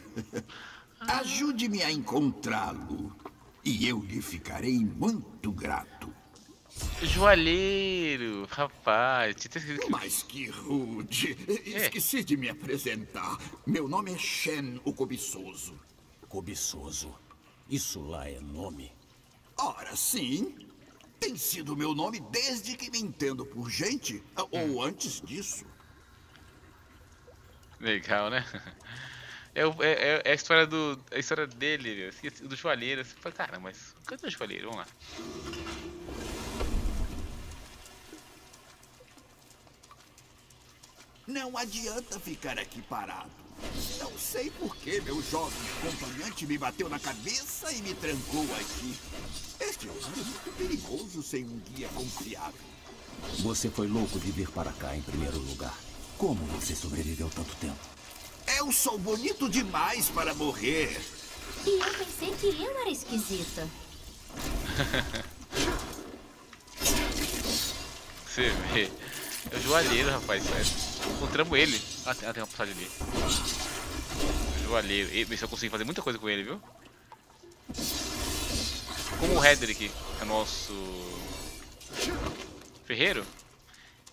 [SPEAKER 13] Ajude-me a encontrá-lo. E eu lhe ficarei muito grato.
[SPEAKER 1] Joalheiro, rapaz.
[SPEAKER 13] Mas que rude. Esqueci é. de me apresentar. Meu nome é Shen, o Cobiçoso.
[SPEAKER 8] Cobiçoso? Isso lá é nome?
[SPEAKER 13] Ora, sim. Tem sido meu nome desde que me entendo por gente, ou antes disso.
[SPEAKER 1] Legal, né? É, é, é, a história do. A história dele, do joalheiro. Você fala, cara, mas cadê o joalheiro? Vamos lá.
[SPEAKER 13] Não adianta ficar aqui parado. Não sei por que meu jovem acompanhante me bateu na cabeça e me trancou aqui. Este lugar é muito perigoso sem um guia confiável.
[SPEAKER 8] Você foi louco de vir para cá em primeiro lugar. Como você sobreviveu tanto tempo?
[SPEAKER 13] Eu sou bonito demais para morrer.
[SPEAKER 7] E eu pensei que eu era esquisita.
[SPEAKER 1] Você vê. É o joalheiro, rapaz, sério. Encontramos ele. Ah, tem, ah, tem uma passagem ali. Joalheiro. E, se eu conseguir fazer muita coisa com ele, viu? Como o Hedrick, que é nosso ferreiro.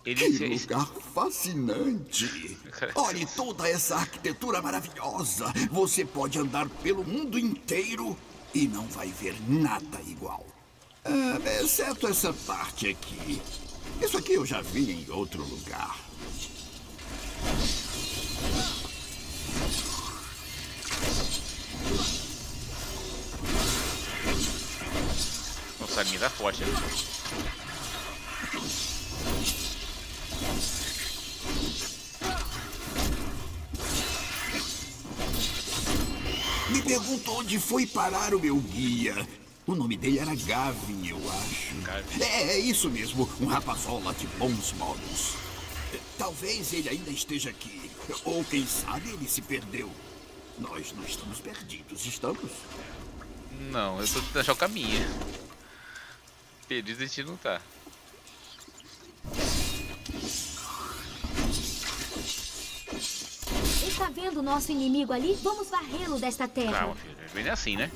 [SPEAKER 13] Ele, que lugar fascinante! Olhe toda essa arquitetura maravilhosa! Você pode andar pelo mundo inteiro e não vai ver nada igual. Ah, exceto essa parte aqui. Isso aqui eu já vi em outro lugar.
[SPEAKER 1] Nossa, a minha tá forte, né?
[SPEAKER 13] Me perguntou onde foi parar o meu guia. O nome dele era Gavin, eu acho.
[SPEAKER 1] Gavin.
[SPEAKER 13] É, é isso mesmo, um rapazola de bons modos. Talvez ele ainda esteja aqui. Ou quem sabe ele se perdeu. Nós não estamos perdidos, estamos?
[SPEAKER 1] Não, eu tô tentando achar o caminho. Perdido a gente não tá.
[SPEAKER 7] Está vendo o nosso inimigo ali? Vamos varrê-lo desta terra.
[SPEAKER 1] Calma, filho. Vem assim, né?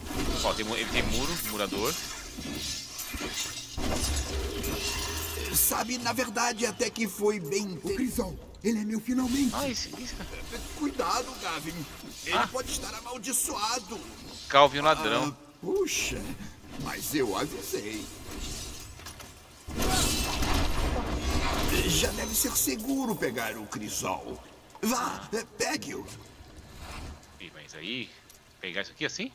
[SPEAKER 1] Ó, tem, ele tem muro, murador.
[SPEAKER 13] Sabe, na verdade, até que foi bem... O Crisol, ele é meu finalmente.
[SPEAKER 1] Ah, isso, isso.
[SPEAKER 13] Cuidado, Gavin. Ele ah. pode estar amaldiçoado.
[SPEAKER 1] Calvin ladrão.
[SPEAKER 13] Ah, puxa, mas eu avisei. Já deve ser seguro pegar o Crisol. Vá, pegue-o.
[SPEAKER 1] Mas aí, pegar isso aqui assim?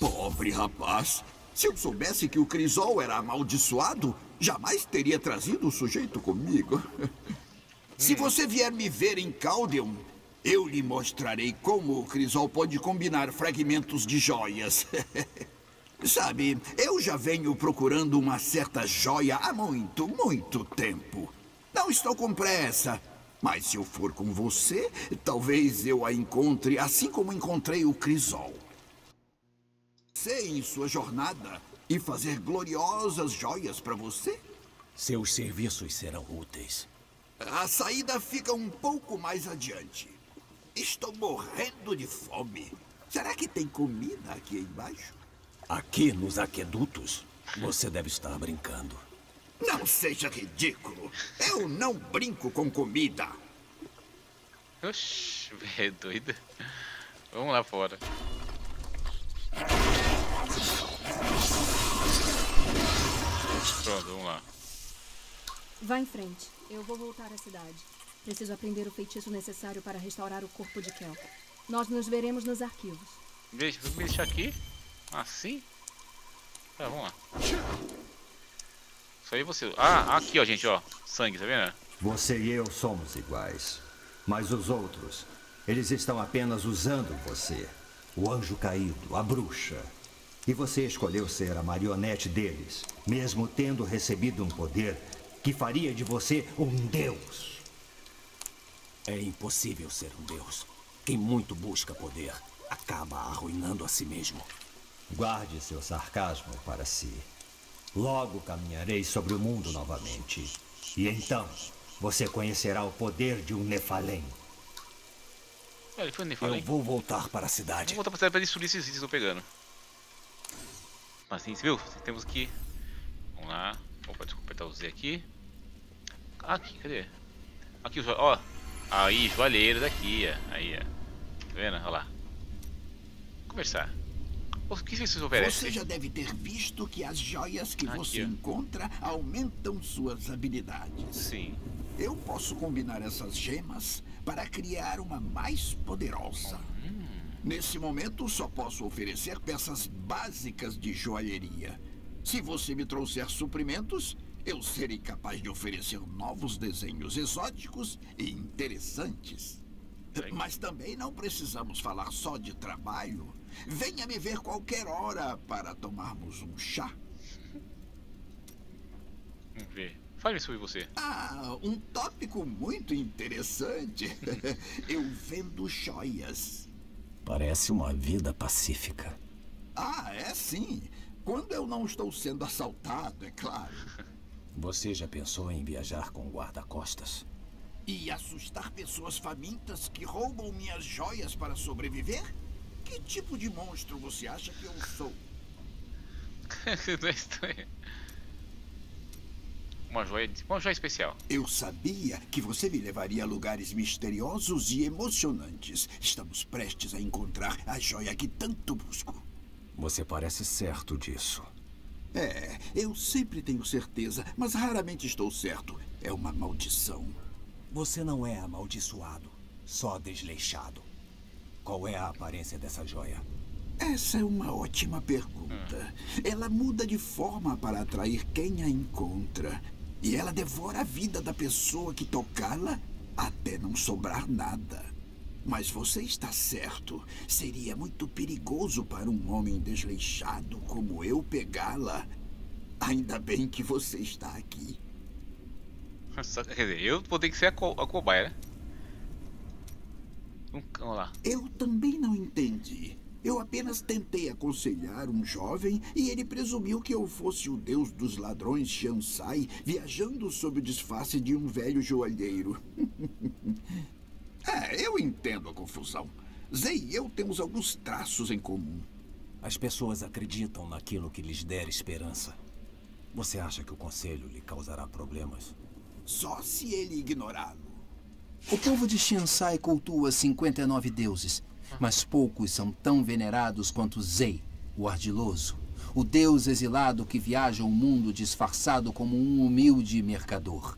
[SPEAKER 13] Pobre rapaz. Se eu soubesse que o Crisol era amaldiçoado, jamais teria trazido o sujeito comigo. Se hum. você vier me ver em Caldeon, eu lhe mostrarei como o Crisol pode combinar fragmentos de joias. Sabe, eu já venho procurando uma certa joia há muito, muito tempo. Não estou com pressa, mas se eu for com você, talvez eu a encontre assim como encontrei o Crisol. Você em sua jornada e fazer gloriosas joias para você?
[SPEAKER 8] Seus serviços serão úteis.
[SPEAKER 13] A saída fica um pouco mais adiante. Estou morrendo de fome. Será que tem comida aqui embaixo?
[SPEAKER 8] Aqui nos aquedutos? Você deve estar brincando.
[SPEAKER 13] Não seja ridículo. Eu não brinco com comida.
[SPEAKER 1] Oxi, é doida. Vamos lá fora. Pronto, vamos lá.
[SPEAKER 4] Vá em frente. Eu vou voltar à cidade. Preciso aprender o feitiço necessário para restaurar o corpo de Kel. Nós nos veremos nos arquivos.
[SPEAKER 1] Deixa, vou deixar aqui. Assim? Tá, vamos lá. Isso aí você... Ah, aqui ó, gente, ó. Sangue, tá vendo?
[SPEAKER 2] Você e eu somos iguais. Mas os outros, eles estão apenas usando você. O anjo caído, a bruxa. E você escolheu ser a marionete deles, mesmo tendo recebido um poder que faria de você um deus.
[SPEAKER 8] É impossível ser um deus. Quem muito busca poder acaba arruinando a si mesmo.
[SPEAKER 2] Guarde seu sarcasmo para si. Logo caminharei sobre o mundo novamente. E então você conhecerá o poder de um Nefalém.
[SPEAKER 1] É, ele foi um Nefalém.
[SPEAKER 8] Eu vou voltar para a cidade.
[SPEAKER 1] Vou voltar para a cidade para destruir esses itens que eu estou pegando. Mas sim, viu? Temos que... Vamos lá. Opa, desculpa apertar o Z aqui. Aqui, cadê? Aqui, ó. Aí, joalheiro daqui, ó. Aí, ó. Tá vendo? Olha lá. Conversar. O que vocês oferecem?
[SPEAKER 13] Você já deve ter visto que as joias que Aqui, você ó. encontra aumentam suas habilidades.
[SPEAKER 1] Sim.
[SPEAKER 13] Eu posso combinar essas gemas para criar uma mais poderosa. Hum. Nesse momento, só posso oferecer peças básicas de joalheria. Se você me trouxer suprimentos, eu serei capaz de oferecer novos desenhos exóticos e interessantes. Mas também não precisamos falar só de trabalho. Venha me ver qualquer hora para tomarmos um chá.
[SPEAKER 1] Vamos ver. Fale sobre você.
[SPEAKER 13] Ah, um tópico muito interessante. Eu vendo joias.
[SPEAKER 8] Parece uma vida pacífica.
[SPEAKER 13] Ah, é sim. Quando eu não estou sendo assaltado, é claro.
[SPEAKER 8] Você já pensou em viajar com guarda-costas?
[SPEAKER 13] E assustar pessoas famintas que roubam minhas joias para sobreviver? Que tipo de monstro você acha que eu sou?
[SPEAKER 1] uma joia, uma joia especial.
[SPEAKER 13] Eu sabia que você me levaria a lugares misteriosos e emocionantes. Estamos prestes a encontrar a joia que tanto busco.
[SPEAKER 8] Você parece certo disso.
[SPEAKER 13] É, eu sempre tenho certeza, mas raramente estou certo. É uma maldição.
[SPEAKER 8] Você não é amaldiçoado, só desleixado. Qual é a aparência dessa joia?
[SPEAKER 13] Essa é uma ótima pergunta. Ela muda de forma para atrair quem a encontra. E ela devora a vida da pessoa que tocá-la até não sobrar nada. Mas você está certo. Seria muito perigoso para um homem desleixado como eu pegá-la. Ainda bem que você está aqui.
[SPEAKER 1] Quer dizer, eu vou ter que ser a, co a cobaia, né? Vamos lá.
[SPEAKER 13] Eu também não entendi. Eu apenas tentei aconselhar um jovem e ele presumiu que eu fosse o deus dos ladrões Shansai viajando sob o disfarce de um velho joalheiro. é, eu entendo a confusão. Zay e eu temos alguns traços em comum.
[SPEAKER 14] As pessoas acreditam naquilo que lhes der esperança. Você acha que o conselho lhe causará problemas?
[SPEAKER 13] Só se ele ignorá-lo.
[SPEAKER 12] O povo de Shansai cultua 59 deuses mas poucos são tão venerados quanto Zei, o ardiloso, o deus exilado que viaja o mundo disfarçado como um humilde mercador.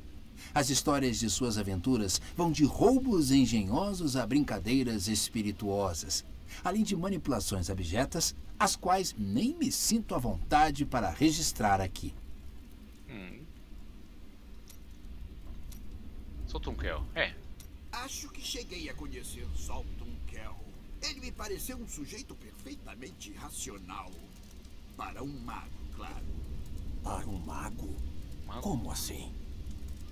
[SPEAKER 12] As histórias de suas aventuras vão de roubos engenhosos a brincadeiras espirituosas, além de manipulações abjetas, as quais nem me sinto à vontade para registrar aqui. Hum.
[SPEAKER 1] Soltunkel, é.
[SPEAKER 13] Acho que cheguei a conhecer Soltunkel ele me pareceu um sujeito perfeitamente racional. Para um mago, claro.
[SPEAKER 14] Para um mago? mago? Como assim?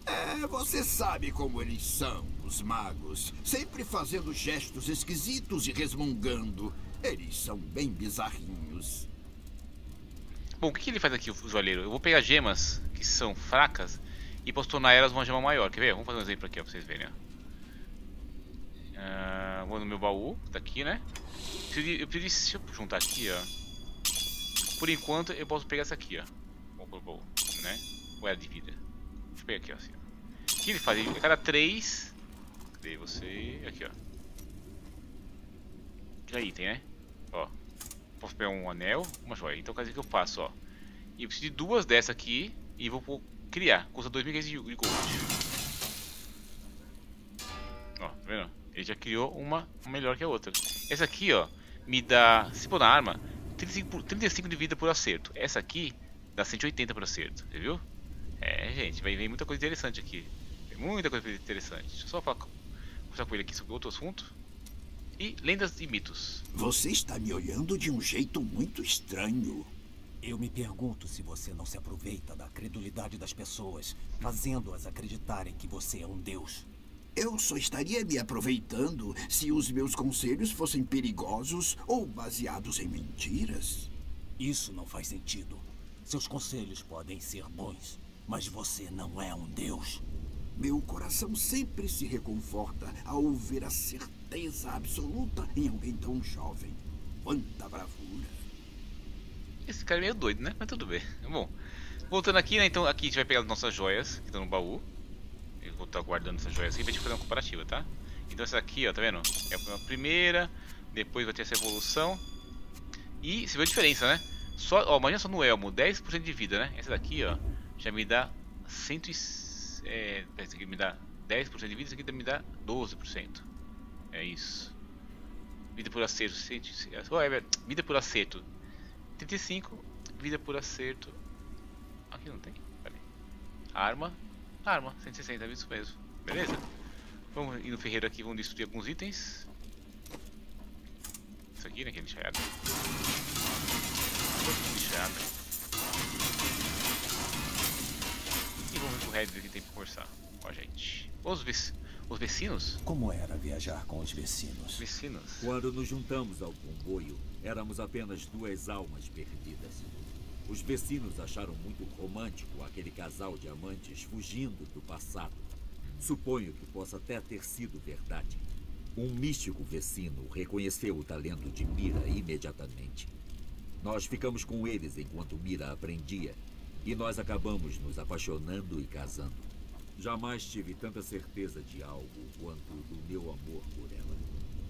[SPEAKER 13] É, você sabe como eles são, os magos. Sempre fazendo gestos esquisitos e resmungando. Eles são bem bizarrinhos.
[SPEAKER 1] Bom, o que, ele faz aqui, o joalheiro? Eu vou pegar gemas que são fracas e posso tornar elas uma gema maior. Quer ver? Vamos fazer um exemplo aqui ó, pra vocês verem. Ó. Uh, vou no meu baú, tá aqui, né? Eu preciso, eu juntar aqui, ó. Por enquanto eu posso pegar essa aqui, ó. Vamos pro baú, né? Moeda de vida. Deixa eu pegar aqui, ó. Assim, ó. O que ele faz? Ele, cada três. Cadê você? Aqui, ó. Que item, né? Ó. Posso pegar um anel, uma joia. Então, quer dizer que eu faço, ó. E eu preciso de duas dessas aqui. E vou criar. Custa 2.500 de gold. Ó, tá vendo? Ele já criou uma melhor que a outra. Essa aqui, ó, me dá, se for na arma, 35, 35 de vida por acerto. Essa aqui dá 180 por acerto, você viu? É, gente, vai vir muita coisa interessante aqui. Tem muita coisa interessante. Deixa eu só falar, conversar com ele aqui sobre outro assunto. E lendas e mitos.
[SPEAKER 13] Você está me olhando de um jeito muito estranho.
[SPEAKER 14] Eu me pergunto se você não se aproveita da credulidade das pessoas, fazendo-as acreditarem que você é um deus.
[SPEAKER 13] Eu só estaria me aproveitando se os meus conselhos fossem perigosos ou baseados em mentiras.
[SPEAKER 14] Isso não faz sentido. Seus conselhos podem ser bons, mas você não é um deus.
[SPEAKER 13] Meu coração sempre se reconforta ao ver a certeza absoluta em alguém tão jovem. Quanta bravura.
[SPEAKER 1] Esse cara é meio doido, né? Mas tudo bem. Bom, voltando aqui, né? Então aqui a gente vai pegar as nossas joias que estão no baú vou estar guardando essas joias aqui pra gente fazer uma comparativa, tá? Então essa aqui, ó, tá vendo? É a primeira, depois vai ter essa evolução. E você vê a diferença, né? Só, ó, imagina só no elmo, 10% de vida, né? Essa daqui, ó, já me dá 100 é, essa aqui me dá 10% de vida, essa aqui me dá 12%. É isso. Vida por acerto, 100, oh, é, vida por acerto. 35, vida por acerto. Aqui não tem? Peraí. Arma, Arma, 160, é isso mesmo. Beleza? Vamos ir no ferreiro aqui, vamos destruir alguns itens. Isso aqui, né? Que é lixaiada. Lixaiada. E vamos ver o Red que tem pra conversar com a gente. Os, os vecinos?
[SPEAKER 14] Como era viajar com os vecinos?
[SPEAKER 1] Vecinos.
[SPEAKER 3] Quando nos juntamos ao comboio, éramos apenas duas almas perdidas. Os vecinos acharam muito romântico aquele casal de amantes fugindo do passado. Suponho que possa até ter sido verdade. Um místico vecino reconheceu o talento de Mira imediatamente. Nós ficamos com eles enquanto Mira aprendia, e nós acabamos nos apaixonando e casando. Jamais tive tanta certeza de algo quanto do meu amor por ela.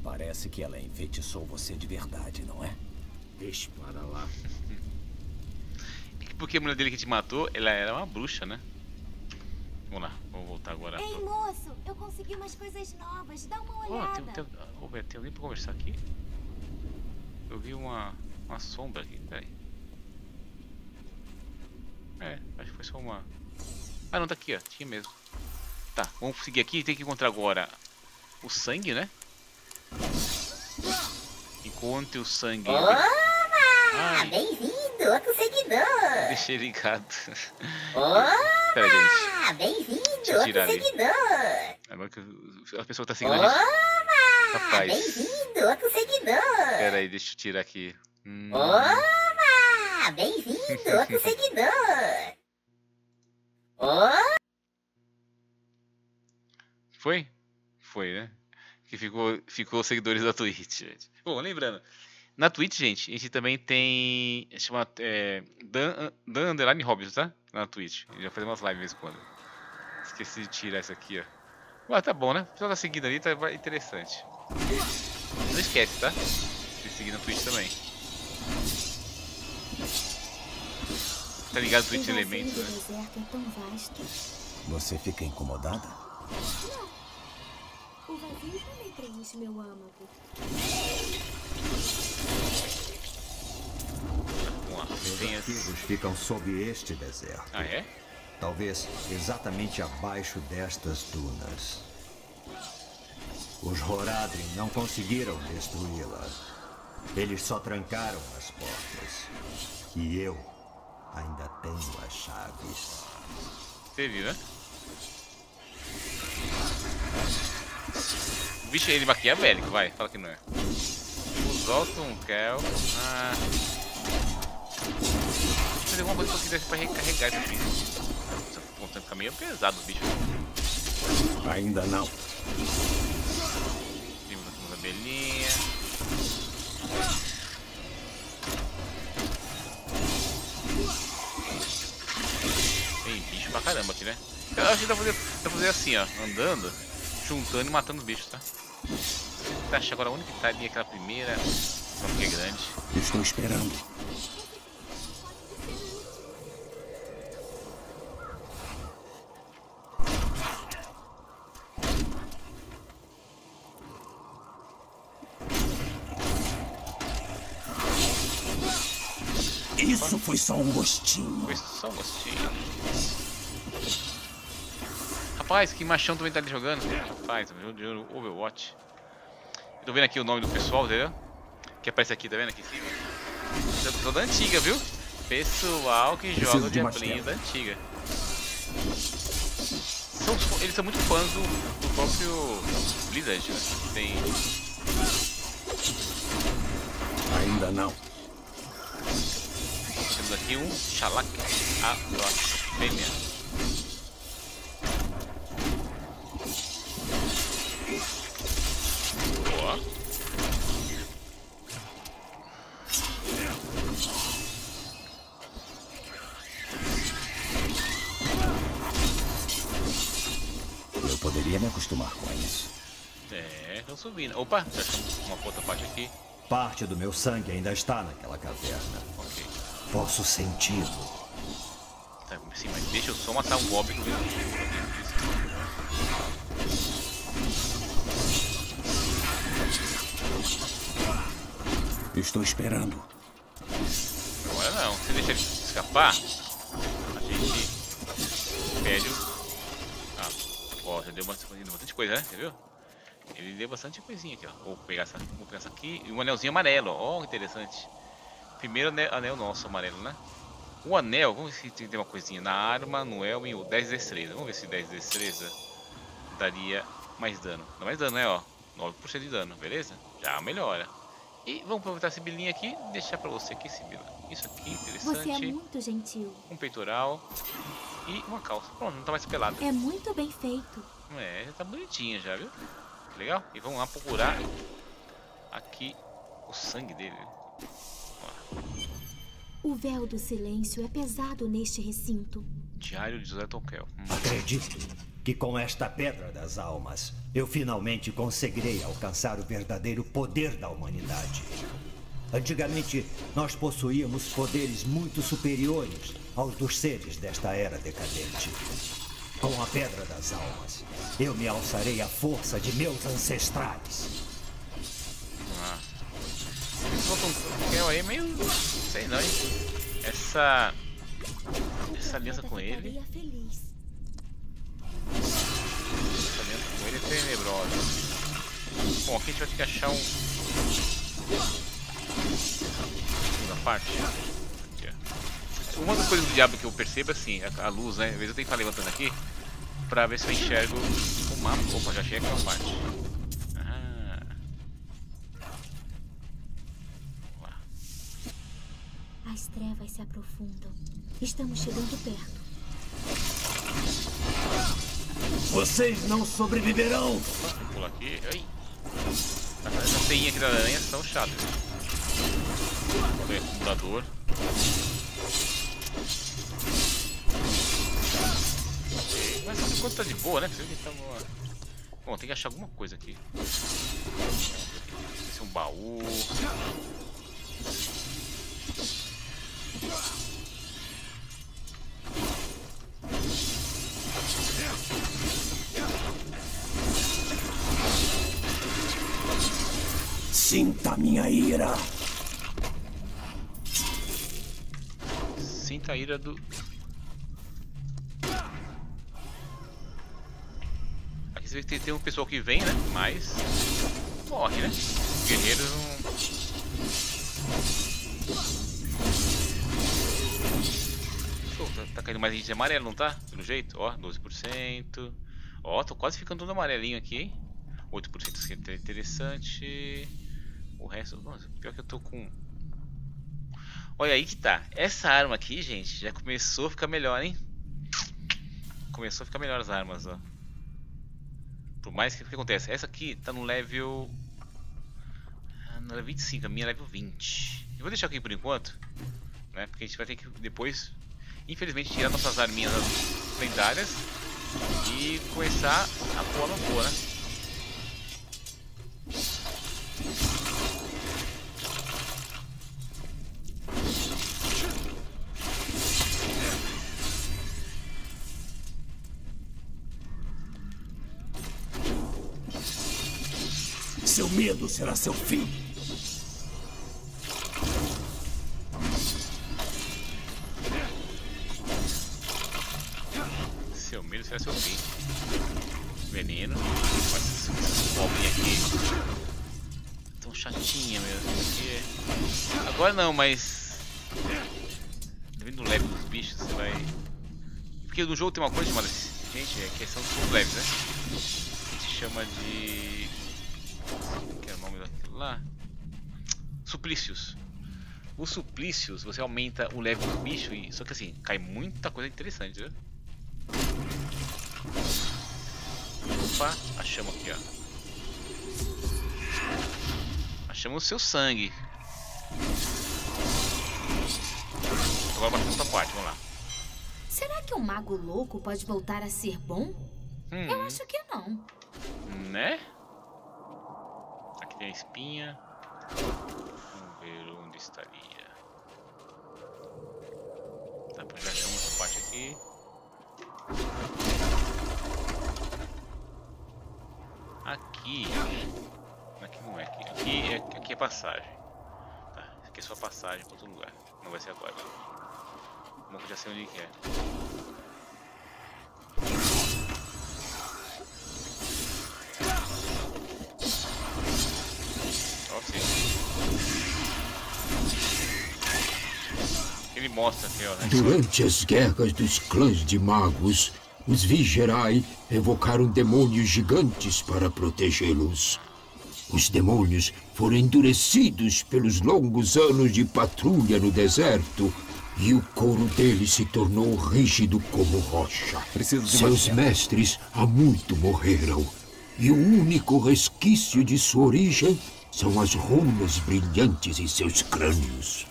[SPEAKER 14] Parece que ela enfeitiçou você de verdade, não é?
[SPEAKER 3] Deixe para lá.
[SPEAKER 1] Porque a mulher dele que te matou, ela era uma bruxa, né? Vamos lá, vamos voltar agora.
[SPEAKER 7] Ei, moço, eu consegui umas coisas novas, dá uma olhada.
[SPEAKER 1] Oh, tem, tem, oh, tem alguém pra conversar aqui? Eu vi uma, uma sombra aqui, peraí. É, acho que foi só uma... Ah, não, tá aqui, ó, tinha mesmo. Tá, vamos seguir aqui, tem que encontrar agora o sangue, né? Encontre o sangue.
[SPEAKER 15] Opa! Bem-vindo! outro seguidor.
[SPEAKER 1] Deixei ligado.
[SPEAKER 15] Opa! Gente. Bem-vindo, outro seguidor.
[SPEAKER 1] Agora que a pessoa tá seguindo Opa! a
[SPEAKER 15] Rapaz. Bem-vindo, outro seguidor.
[SPEAKER 1] Pera aí, deixa eu tirar aqui.
[SPEAKER 15] Hum. Bem-vindo, outro seguidor. Oh!
[SPEAKER 1] Foi? Foi, né? Que ficou, ficou seguidores da Twitch, gente. Bom, lembrando, na Twitch, gente, a gente também tem. Chama é, Dan, Dan Underline tá? Na Twitch. A gente já faz umas lives de vez em quando. Esqueci de tirar isso aqui, ó. Ah, tá bom, né? O pessoal tá seguindo ali, tá interessante. Não esquece, tá? De seguir na Twitch também. Tá ligado no Twitch Elementos, né?
[SPEAKER 14] É Você fica incomodada?
[SPEAKER 7] Não. O vazio também preenche meu âmago.
[SPEAKER 2] Os arquivos ficam sob este deserto.
[SPEAKER 1] Ah, é?
[SPEAKER 2] Talvez exatamente abaixo destas dunas. Os Horadrim não conseguiram destruí-la. Eles só trancaram as portas. E eu ainda tenho as chaves.
[SPEAKER 1] Você viu, né? O bicho ele maquiavélico, vai, fala que não é. Os um Kel. Ah. Fazer alguma coisa que quisesse pra recarregar esse bicho. Esse ficar meio pesado o bicho.
[SPEAKER 2] Ainda não.
[SPEAKER 1] Temos aqui uma abelhinha. Tem bicho pra caramba aqui, né? Eu acho que dá pra fazer, dá pra fazer assim, ó, andando juntando e matando os bichos, tá? Você acha agora onde que tá ali aquela primeira? Não, porque é grande.
[SPEAKER 14] Estou esperando. Só um gostinho.
[SPEAKER 1] Foi só um gostinho. Rapaz, que machão também tá ali jogando. Rapaz, jogando Overwatch. Eu tô vendo aqui o nome do pessoal, entendeu? Que aparece aqui, tá vendo aqui em cima? É pessoal da antiga, viu? Pessoal que joga o Diablinho da antiga. São, eles são muito fãs do, do próprio Blizzard, né? Tem...
[SPEAKER 14] Ainda não.
[SPEAKER 1] Temos aqui um Shalak, a fêmea.
[SPEAKER 14] Poderia me acostumar com isso.
[SPEAKER 1] É, estão subindo. Opa, já uma outra parte aqui.
[SPEAKER 2] Parte do meu sangue ainda está naquela caverna.
[SPEAKER 1] Ok.
[SPEAKER 2] Posso senti-lo.
[SPEAKER 1] Tá, sim, mas deixa eu só matar um goblin
[SPEAKER 14] Estou esperando.
[SPEAKER 1] Agora não. Se deixar ele escapar, a gente perde o Ó, já deu bastante coisa, né? Você viu? Ele deu bastante coisinha aqui, ó. Vou pegar essa, vou pegar essa aqui e um anelzinho amarelo, ó. interessante. Primeiro anel, anel, nosso amarelo, né? O anel, vamos ver se tem uma coisinha na arma, no elmo e o 10 destreza. Vamos ver se 10 destreza daria mais dano. Dá mais dano, né? Ó, 9% de dano, beleza? Já melhora. E vamos aproveitar esse bilinho aqui e deixar pra você aqui, Sibila. Isso aqui, interessante.
[SPEAKER 7] Você é muito gentil.
[SPEAKER 1] Um peitoral e uma calça. Pronto, não tá mais pelado.
[SPEAKER 7] É muito bem feito.
[SPEAKER 1] É, já tá bonitinha já, viu? Legal? E vamos lá procurar aqui o sangue dele.
[SPEAKER 7] O véu do silêncio é pesado neste recinto.
[SPEAKER 1] Diário de José Tonkel.
[SPEAKER 2] Hum. Acredito que com esta pedra das almas, eu finalmente conseguirei alcançar o verdadeiro poder da humanidade. Antigamente, nós possuíamos poderes muito superiores aos dos seres desta era decadente. Com a Pedra das Almas, eu me alçarei à força de meus ancestrais.
[SPEAKER 1] Ah. Esse aí é meio... sei não, hein? Essa... Essa aliança com ele... Essa aliança com ele é tenebrosa. Bom, aqui a gente vai ter que achar um... Segunda parte. Uma das coisas do diabo que eu percebo é assim, a, luz, né? Às vezes eu tenho que estar levantando aqui pra ver se eu enxergo o mapa. Opa, já achei aquela parte.
[SPEAKER 7] As trevas se aprofundam. Estamos chegando perto.
[SPEAKER 8] Vocês não sobreviverão!
[SPEAKER 1] Pula aqui. Ai. Essa teinha aqui da aranha são chatas. Olha o acumulador. Mas enquanto tá de boa, né? Tá Bom, tem que achar alguma coisa aqui. Esse é um baú.
[SPEAKER 8] Sinta minha ira.
[SPEAKER 1] Sinta a ira do. Aqui você tem, um pessoal que vem, né? Mas morre, né? Os guerreiros não. Tá, tá caindo mais gente amarelo, não tá? Pelo jeito, ó, 12%. Ó, tô quase ficando todo amarelinho aqui, hein? 8% é interessante. O resto, nossa, pior que eu tô com... Olha aí que tá. Essa arma aqui, gente, já começou a ficar melhor, hein? Começou a ficar melhor as armas, ó. Por mais que o que acontece? Essa aqui tá no level... Ah, no level 25, a minha é level 20. Eu vou deixar aqui por enquanto, né? Porque a gente vai ter que depois, infelizmente, tirar nossas arminhas lendárias e começar a pôr uma boa, né?
[SPEAKER 8] Seu medo será seu fim.
[SPEAKER 1] Medo será seu fim. Veneno. Essa pobrinha aqui. Tão chatinha. Porque... Agora não, mas. Dependendo do level dos bichos, você vai. Porque no jogo tem uma coisa chamada. Gente, é questão dos leves, né? Que se chama de que é o nome daquilo lá? Suplícios. Os suplícios, você aumenta o level do bicho, e só que assim, cai muita coisa interessante, viu? Opa, achamos aqui, ó. Achamos o seu sangue. Agora basta essa parte, vamos lá.
[SPEAKER 7] Será que um mago louco pode voltar a ser bom?
[SPEAKER 1] Hum.
[SPEAKER 7] Eu acho que não.
[SPEAKER 1] Né? tem a espinha. Vamos ver onde estaria. Tá, já achamos essa parte aqui. Aqui. Aqui não é aqui. Aqui é, aqui é passagem. Tá, aqui é só passagem para outro lugar. Não vai ser agora. Bom que já sei onde é. Ele mostra aqui, ó. Né?
[SPEAKER 13] Durante as guerras dos clãs de magos, os Vigerai evocaram demônios gigantes para protegê-los. Os demônios foram endurecidos pelos longos anos de patrulha no deserto e o couro deles se tornou rígido como rocha. Seus mestres há muito morreram e o único resquício de sua origem são as runas brilhantes em seus crânios.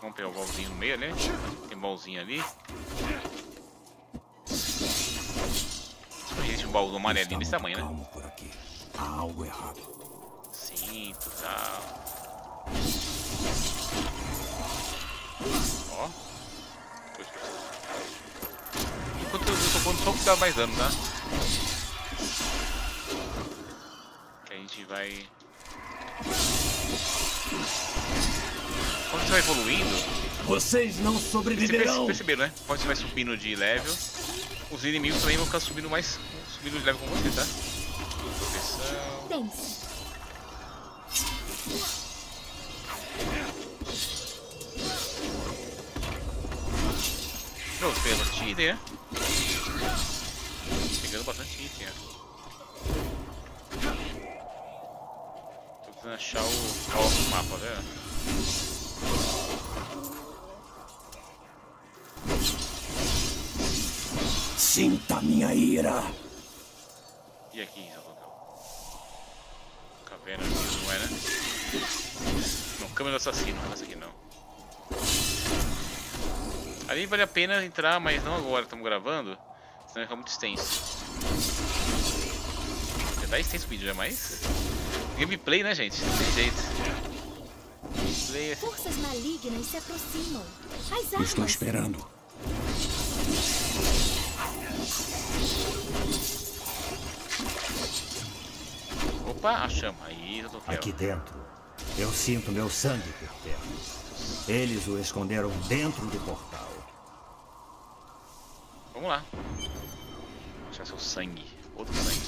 [SPEAKER 1] Vamos pegar o baúzinho no meio, né? Um baúzinho ali. Existe um baú amarelinho desse tamanho, né?
[SPEAKER 16] por aqui. Há algo errado.
[SPEAKER 1] Sim, tal. Ó. Enquanto eu tô pondo só o que dá mais dano, tá? gente vai... Quando você vai evoluindo...
[SPEAKER 8] Vocês não sobreviverão!
[SPEAKER 1] Perceberam, né? Quando você vai subindo de level, os inimigos também vão ficar subindo mais... Subindo de level com você, tá? Proteção... Pronto, pegando bastante item, né? Pegando bastante item, né? tentando achar o, o mapa, velho.
[SPEAKER 17] Sinta minha ira.
[SPEAKER 1] E aqui, Caverna não é, né? Não, câmera do assassino, essa aqui não. Ali vale a pena entrar, mas não agora, estamos gravando. Senão fica muito extenso. Já tá extenso o vídeo, já mais? Gameplay, né, gente? Não tem jeito.
[SPEAKER 7] Gameplay é... Forças malignas se aproximam. As armas...
[SPEAKER 17] Estou esperando.
[SPEAKER 1] Opa, a chama. Aí,
[SPEAKER 2] Aqui dentro, eu sinto meu sangue por perto. Eles o esconderam dentro do portal.
[SPEAKER 1] Vamos lá. Achar seu sangue. Outro sangue.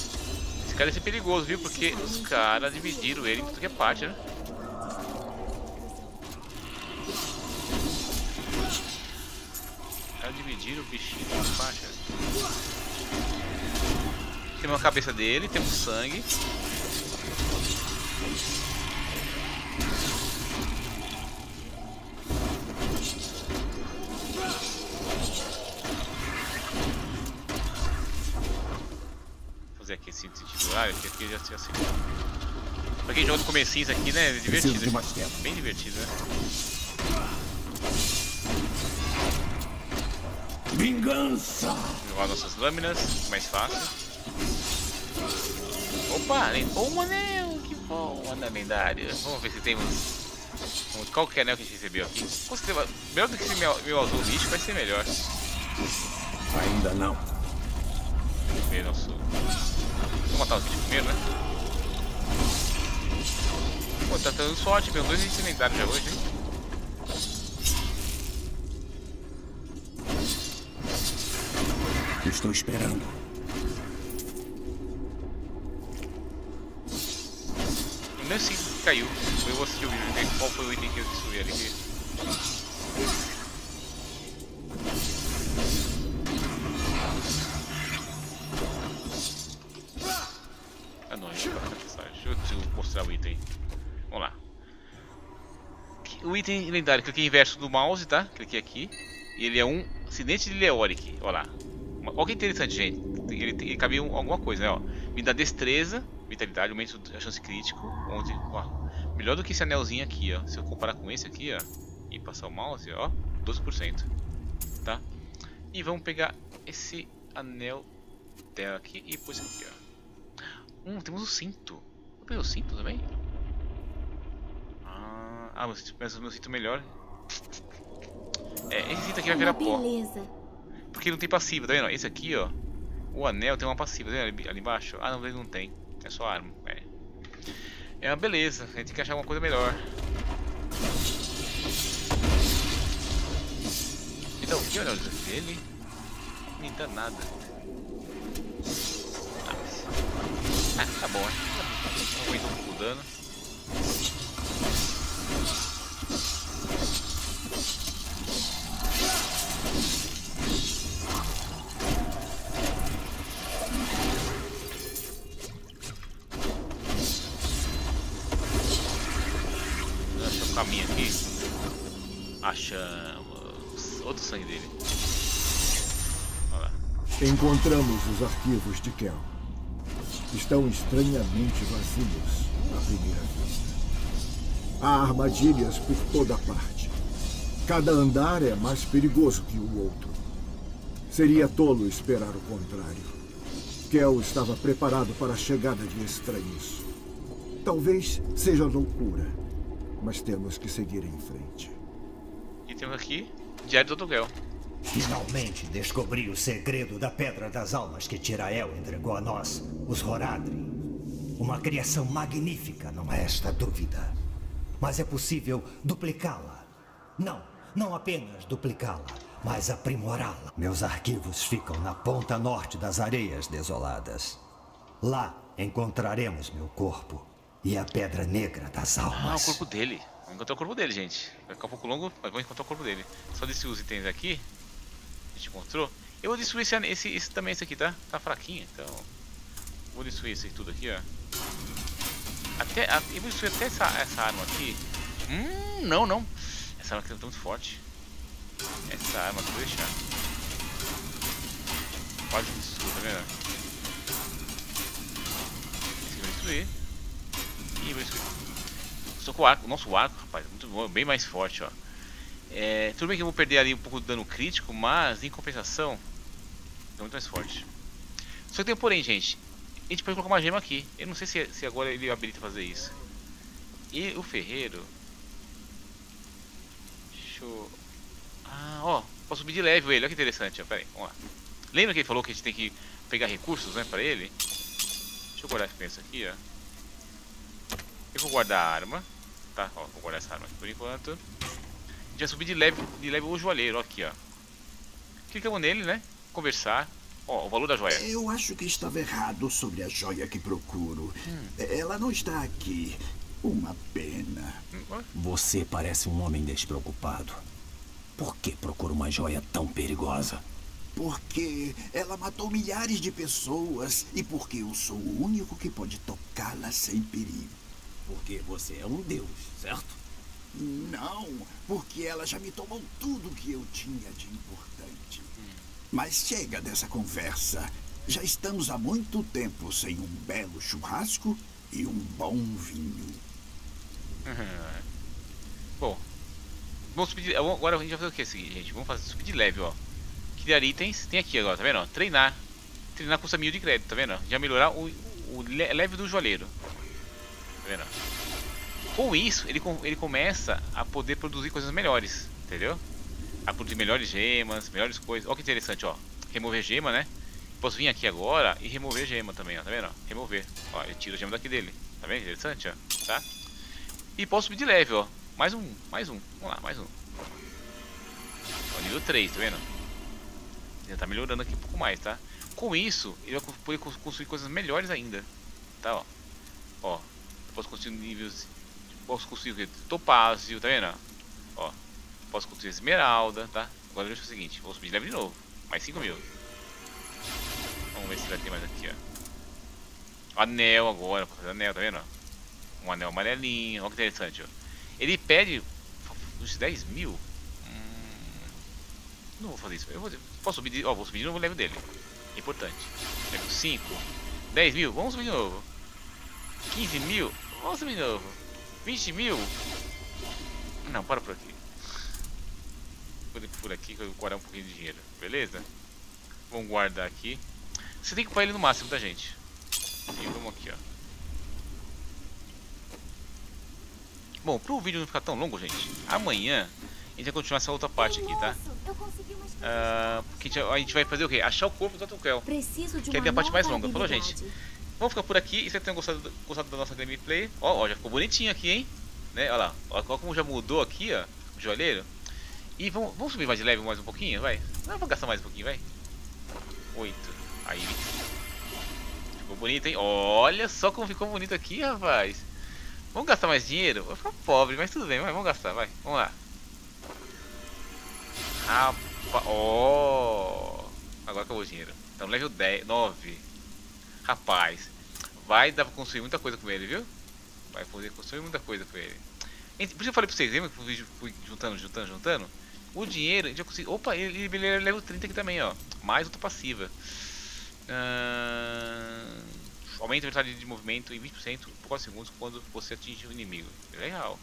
[SPEAKER 1] Esse cara ia ser perigoso, viu? Porque os caras dividiram ele em tudo que é parte, né? Dividiram o bichinho em faixas. Temos a cabeça dele, temos sangue. fazer aqui horário, que aqui já se assim. Pra quem joga no comecinho aqui, né? É divertido. Bem divertido, né?
[SPEAKER 17] Vingança!
[SPEAKER 1] Jogar nossas lâminas, mais fácil. Opa, um anel, que bom, anel lendário. Vamos ver se temos. Qual que é o anel que a gente recebeu aqui? Melhor do que esse meu, meu azul lixo, vai ser melhor.
[SPEAKER 17] Ainda não.
[SPEAKER 1] Ver nosso Vou matar os bichos primeiro, né? Pô, tá dando sorte, meu. Dois itens lendários já hoje, hein?
[SPEAKER 17] Estou esperando.
[SPEAKER 1] Nem sei que caiu. Eu vou assistir o vídeo, ver qual foi o item que eu destruí ali. mostrar o item. Vamos lá. O item lendário, cliquei inverso do mouse, tá? Cliquei aqui. E ele é um acidente de Leoric. Olha lá. Olha que interessante, gente. Ele, ele cabia alguma coisa, né? Ó. Me dá destreza, vitalidade, aumento da chance crítico. Onde, ó, melhor do que esse anelzinho aqui, ó. Se eu comparar com esse aqui, ó. E passar o mouse, ó. 12%. Tá? E vamos pegar esse anel dela aqui e pôr aqui, ó. Hum, temos o cinto peguei o cinto também? Ah, ah mas meu cinto melhor. É, esse cinto aqui vai virar pó. Porque não tem passiva, tá vendo? Esse aqui, ó. O anel tem uma passiva, tá vendo? Ali embaixo. Ah, não, ele não tem. É só arma. É. É uma beleza. A gente tem que achar uma coisa melhor. Então, que olha dele? Não me dá nada. Ah, ah tá bom, hein? muito o dano.
[SPEAKER 17] Encontramos os arquivos de Kel estão estranhamente vazios à primeira vista. Há armadilhas por toda parte. Cada andar é mais perigoso que o outro. Seria tolo esperar o contrário. Kel estava preparado para a chegada de estranhos. Talvez seja loucura, mas temos que seguir em frente.
[SPEAKER 1] E temos aqui Diário do Gel.
[SPEAKER 2] Finalmente descobri o segredo da Pedra das Almas que Tirael entregou a nós, os Horadri. Uma criação magnífica, não resta dúvida. Mas é possível duplicá-la. Não, não apenas duplicá-la, mas aprimorá-la. Meus arquivos ficam na ponta norte das Areias Desoladas. Lá encontraremos meu corpo e a Pedra Negra das Almas.
[SPEAKER 1] Ah, o corpo dele. Vamos encontrar o corpo dele, gente. Vai ficar um pouco longo, mas vamos encontrar o corpo dele. Só desses itens aqui gente encontrou. Eu vou destruir esse, esse, esse também esse aqui, tá? Tá fraquinho, então... Vou destruir esse tudo aqui, ó. Até, a, eu vou destruir até essa, essa arma aqui. Hum, não, não. Essa arma aqui tá muito forte. Essa arma aqui vou deixar. Quase destruiu, tá vendo? Esse aqui vai destruir. Ih, vai destruir. Com o arco. Nosso arco, rapaz, muito bom, bem mais forte, ó. É, tudo bem que eu vou perder ali um pouco de dano crítico, mas em compensação, é muito mais forte. Só que tem um porém, gente. A gente pode colocar uma gema aqui. Eu não sei se, se agora ele habilita fazer isso. E o ferreiro... Deixa eu... Ah, ó. Posso subir de level ele. Olha que interessante. Ó. Pera aí, vamos lá. Lembra que ele falou que a gente tem que pegar recursos, né, pra ele? Deixa eu guardar esse aqui, ó. Eu vou guardar a arma. Tá, ó. Vou guardar essa arma aqui por enquanto. Vai subir de level, de level o joalheiro, aqui, ó. Clicamos nele, né? Conversar. Ó, o valor da joia.
[SPEAKER 13] Eu acho que estava errado sobre a joia que procuro. Hum. Ela não está aqui. Uma pena.
[SPEAKER 14] Você parece um homem despreocupado. Por que procura uma joia tão perigosa?
[SPEAKER 13] Porque ela matou milhares de pessoas e porque eu sou o único que pode tocá-la sem perigo.
[SPEAKER 14] Porque você é um deus, certo?
[SPEAKER 13] Não, porque ela já me tomou tudo que eu tinha de importante. Mas chega dessa conversa. Já estamos há muito tempo sem um belo churrasco e um bom vinho.
[SPEAKER 1] Bom, vamos subir. Agora a gente vai fazer o que seguinte, gente? Vamos fazer subir de level, ó. Criar itens. Tem aqui agora, tá vendo? Treinar. Treinar custa mil de crédito, tá vendo? Já melhorar o, o do joalheiro. Tá vendo? Com isso, ele, ele começa a poder produzir coisas melhores, entendeu? a produzir melhores gemas, melhores coisas. Olha que interessante, ó. Remover gema, né? Posso vir aqui agora e remover gema também, ó. Tá vendo? Remover. Ó, eu tiro a gema daqui dele. Tá vendo? Interessante, ó. Tá? E posso subir de level, ó. Mais um, mais um. Vamos lá, mais um. Ó, nível 3, tá vendo? Já tá melhorando aqui um pouco mais, tá? Com isso, ele vai poder construir coisas melhores ainda. Tá, ó. Ó. Posso construir níveis... Posso construir topázio, tá vendo? Ó. Posso construir esmeralda, tá? Agora deixa o seguinte, vou subir de level de novo. Mais 5 mil. Vamos ver se vai ter mais aqui, ó. Anel agora, anel, tá vendo? Um anel amarelinho, olha que interessante, ó. Ele pede uns 10 mil. Hum, não vou fazer isso. Eu vou, posso subir de, ó, vou subir de novo o level dele. Importante. Level 5. 10 mil, vamos subir de novo. 15 mil, vamos subir de novo. 20 mil. Não, para por aqui por aqui que eu vou guardar um pouquinho de dinheiro, beleza? Vamos guardar aqui. Você tem que pôr ele no máximo, tá, gente? E vamos aqui, ó. Bom, pro vídeo não ficar tão longo, gente, amanhã a gente vai continuar essa outra parte aqui, tá? Uh, porque a gente, a gente, vai fazer o quê? Achar o corpo do Atuquel. Que é a parte mais longa. Falou, gente? Vamos ficar por aqui. E vocês tenham gostado, gostado da nossa gameplay. Ó, ó, já ficou bonitinho aqui, hein? Né? Olha lá. Olha como já mudou aqui, ó. O joalheiro. E vamos, vamos subir mais de leve mais um pouquinho, vai? Não, vou gastar mais um pouquinho, vai. 8. Aí. Ficou bonito, hein? Olha só como ficou bonito aqui, rapaz. Vamos gastar mais dinheiro? Vou ficar pobre, mas tudo bem, vai, vamos gastar, vai. Vamos lá. Rapaz, ó. Oh. Agora acabou o dinheiro. Então, level 10, 9. Rapaz, vai dar pra construir muita coisa com ele, viu? Vai poder construir muita coisa com ele. Por isso eu falei pra vocês, lembra que eu fui juntando, juntando, juntando? O dinheiro, a gente já conseguiu. Opa, ele, ele é level 30 aqui também, ó. Mais outra passiva. Uh... Aumenta a velocidade de movimento em 20% por 4 segundos quando você atinge o inimigo. Legal.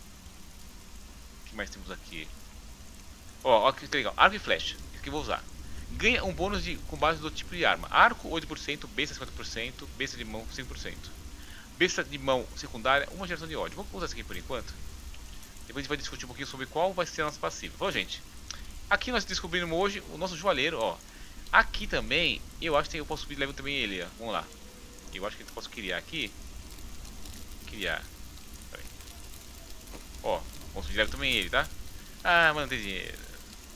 [SPEAKER 1] O que mais temos aqui? Ó, ó que legal. Arco e flecha. Esse que eu vou usar. Ganha um bônus de, com base do tipo de arma. Arco 8%, besta 50%, besta de mão 5%. Besta de mão secundária, uma geração de ódio. Vamos usar isso aqui por enquanto. Depois a gente vai discutir um pouquinho sobre qual vai ser a nossa passiva. Bom, gente, Aqui nós descobrimos hoje o nosso joalheiro, ó. Aqui também, eu acho que eu posso subir level também ele, ó. Vamos lá. Eu acho que eu posso criar aqui. Criar. Ó, vamos subir level também ele, tá? Ah, mano, tem dinheiro.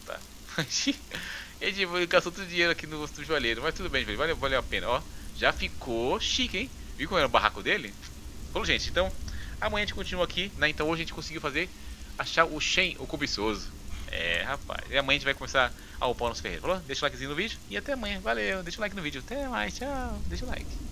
[SPEAKER 1] Tá. ele gastou todo o dinheiro aqui no, no joalheiro, mas tudo bem, velho. Valeu, valeu a pena, ó. Já ficou chique, hein? Viu como era o barraco dele? Bom, gente, então amanhã a gente continua aqui, né? Então hoje a gente conseguiu fazer achar o Shen, o cobiçoso. É, rapaz. E amanhã a gente vai começar a upar o nosso ferreiro. Falou? Deixa o likezinho no vídeo e até amanhã. Valeu, deixa o like no vídeo. Até mais, tchau. Deixa o like.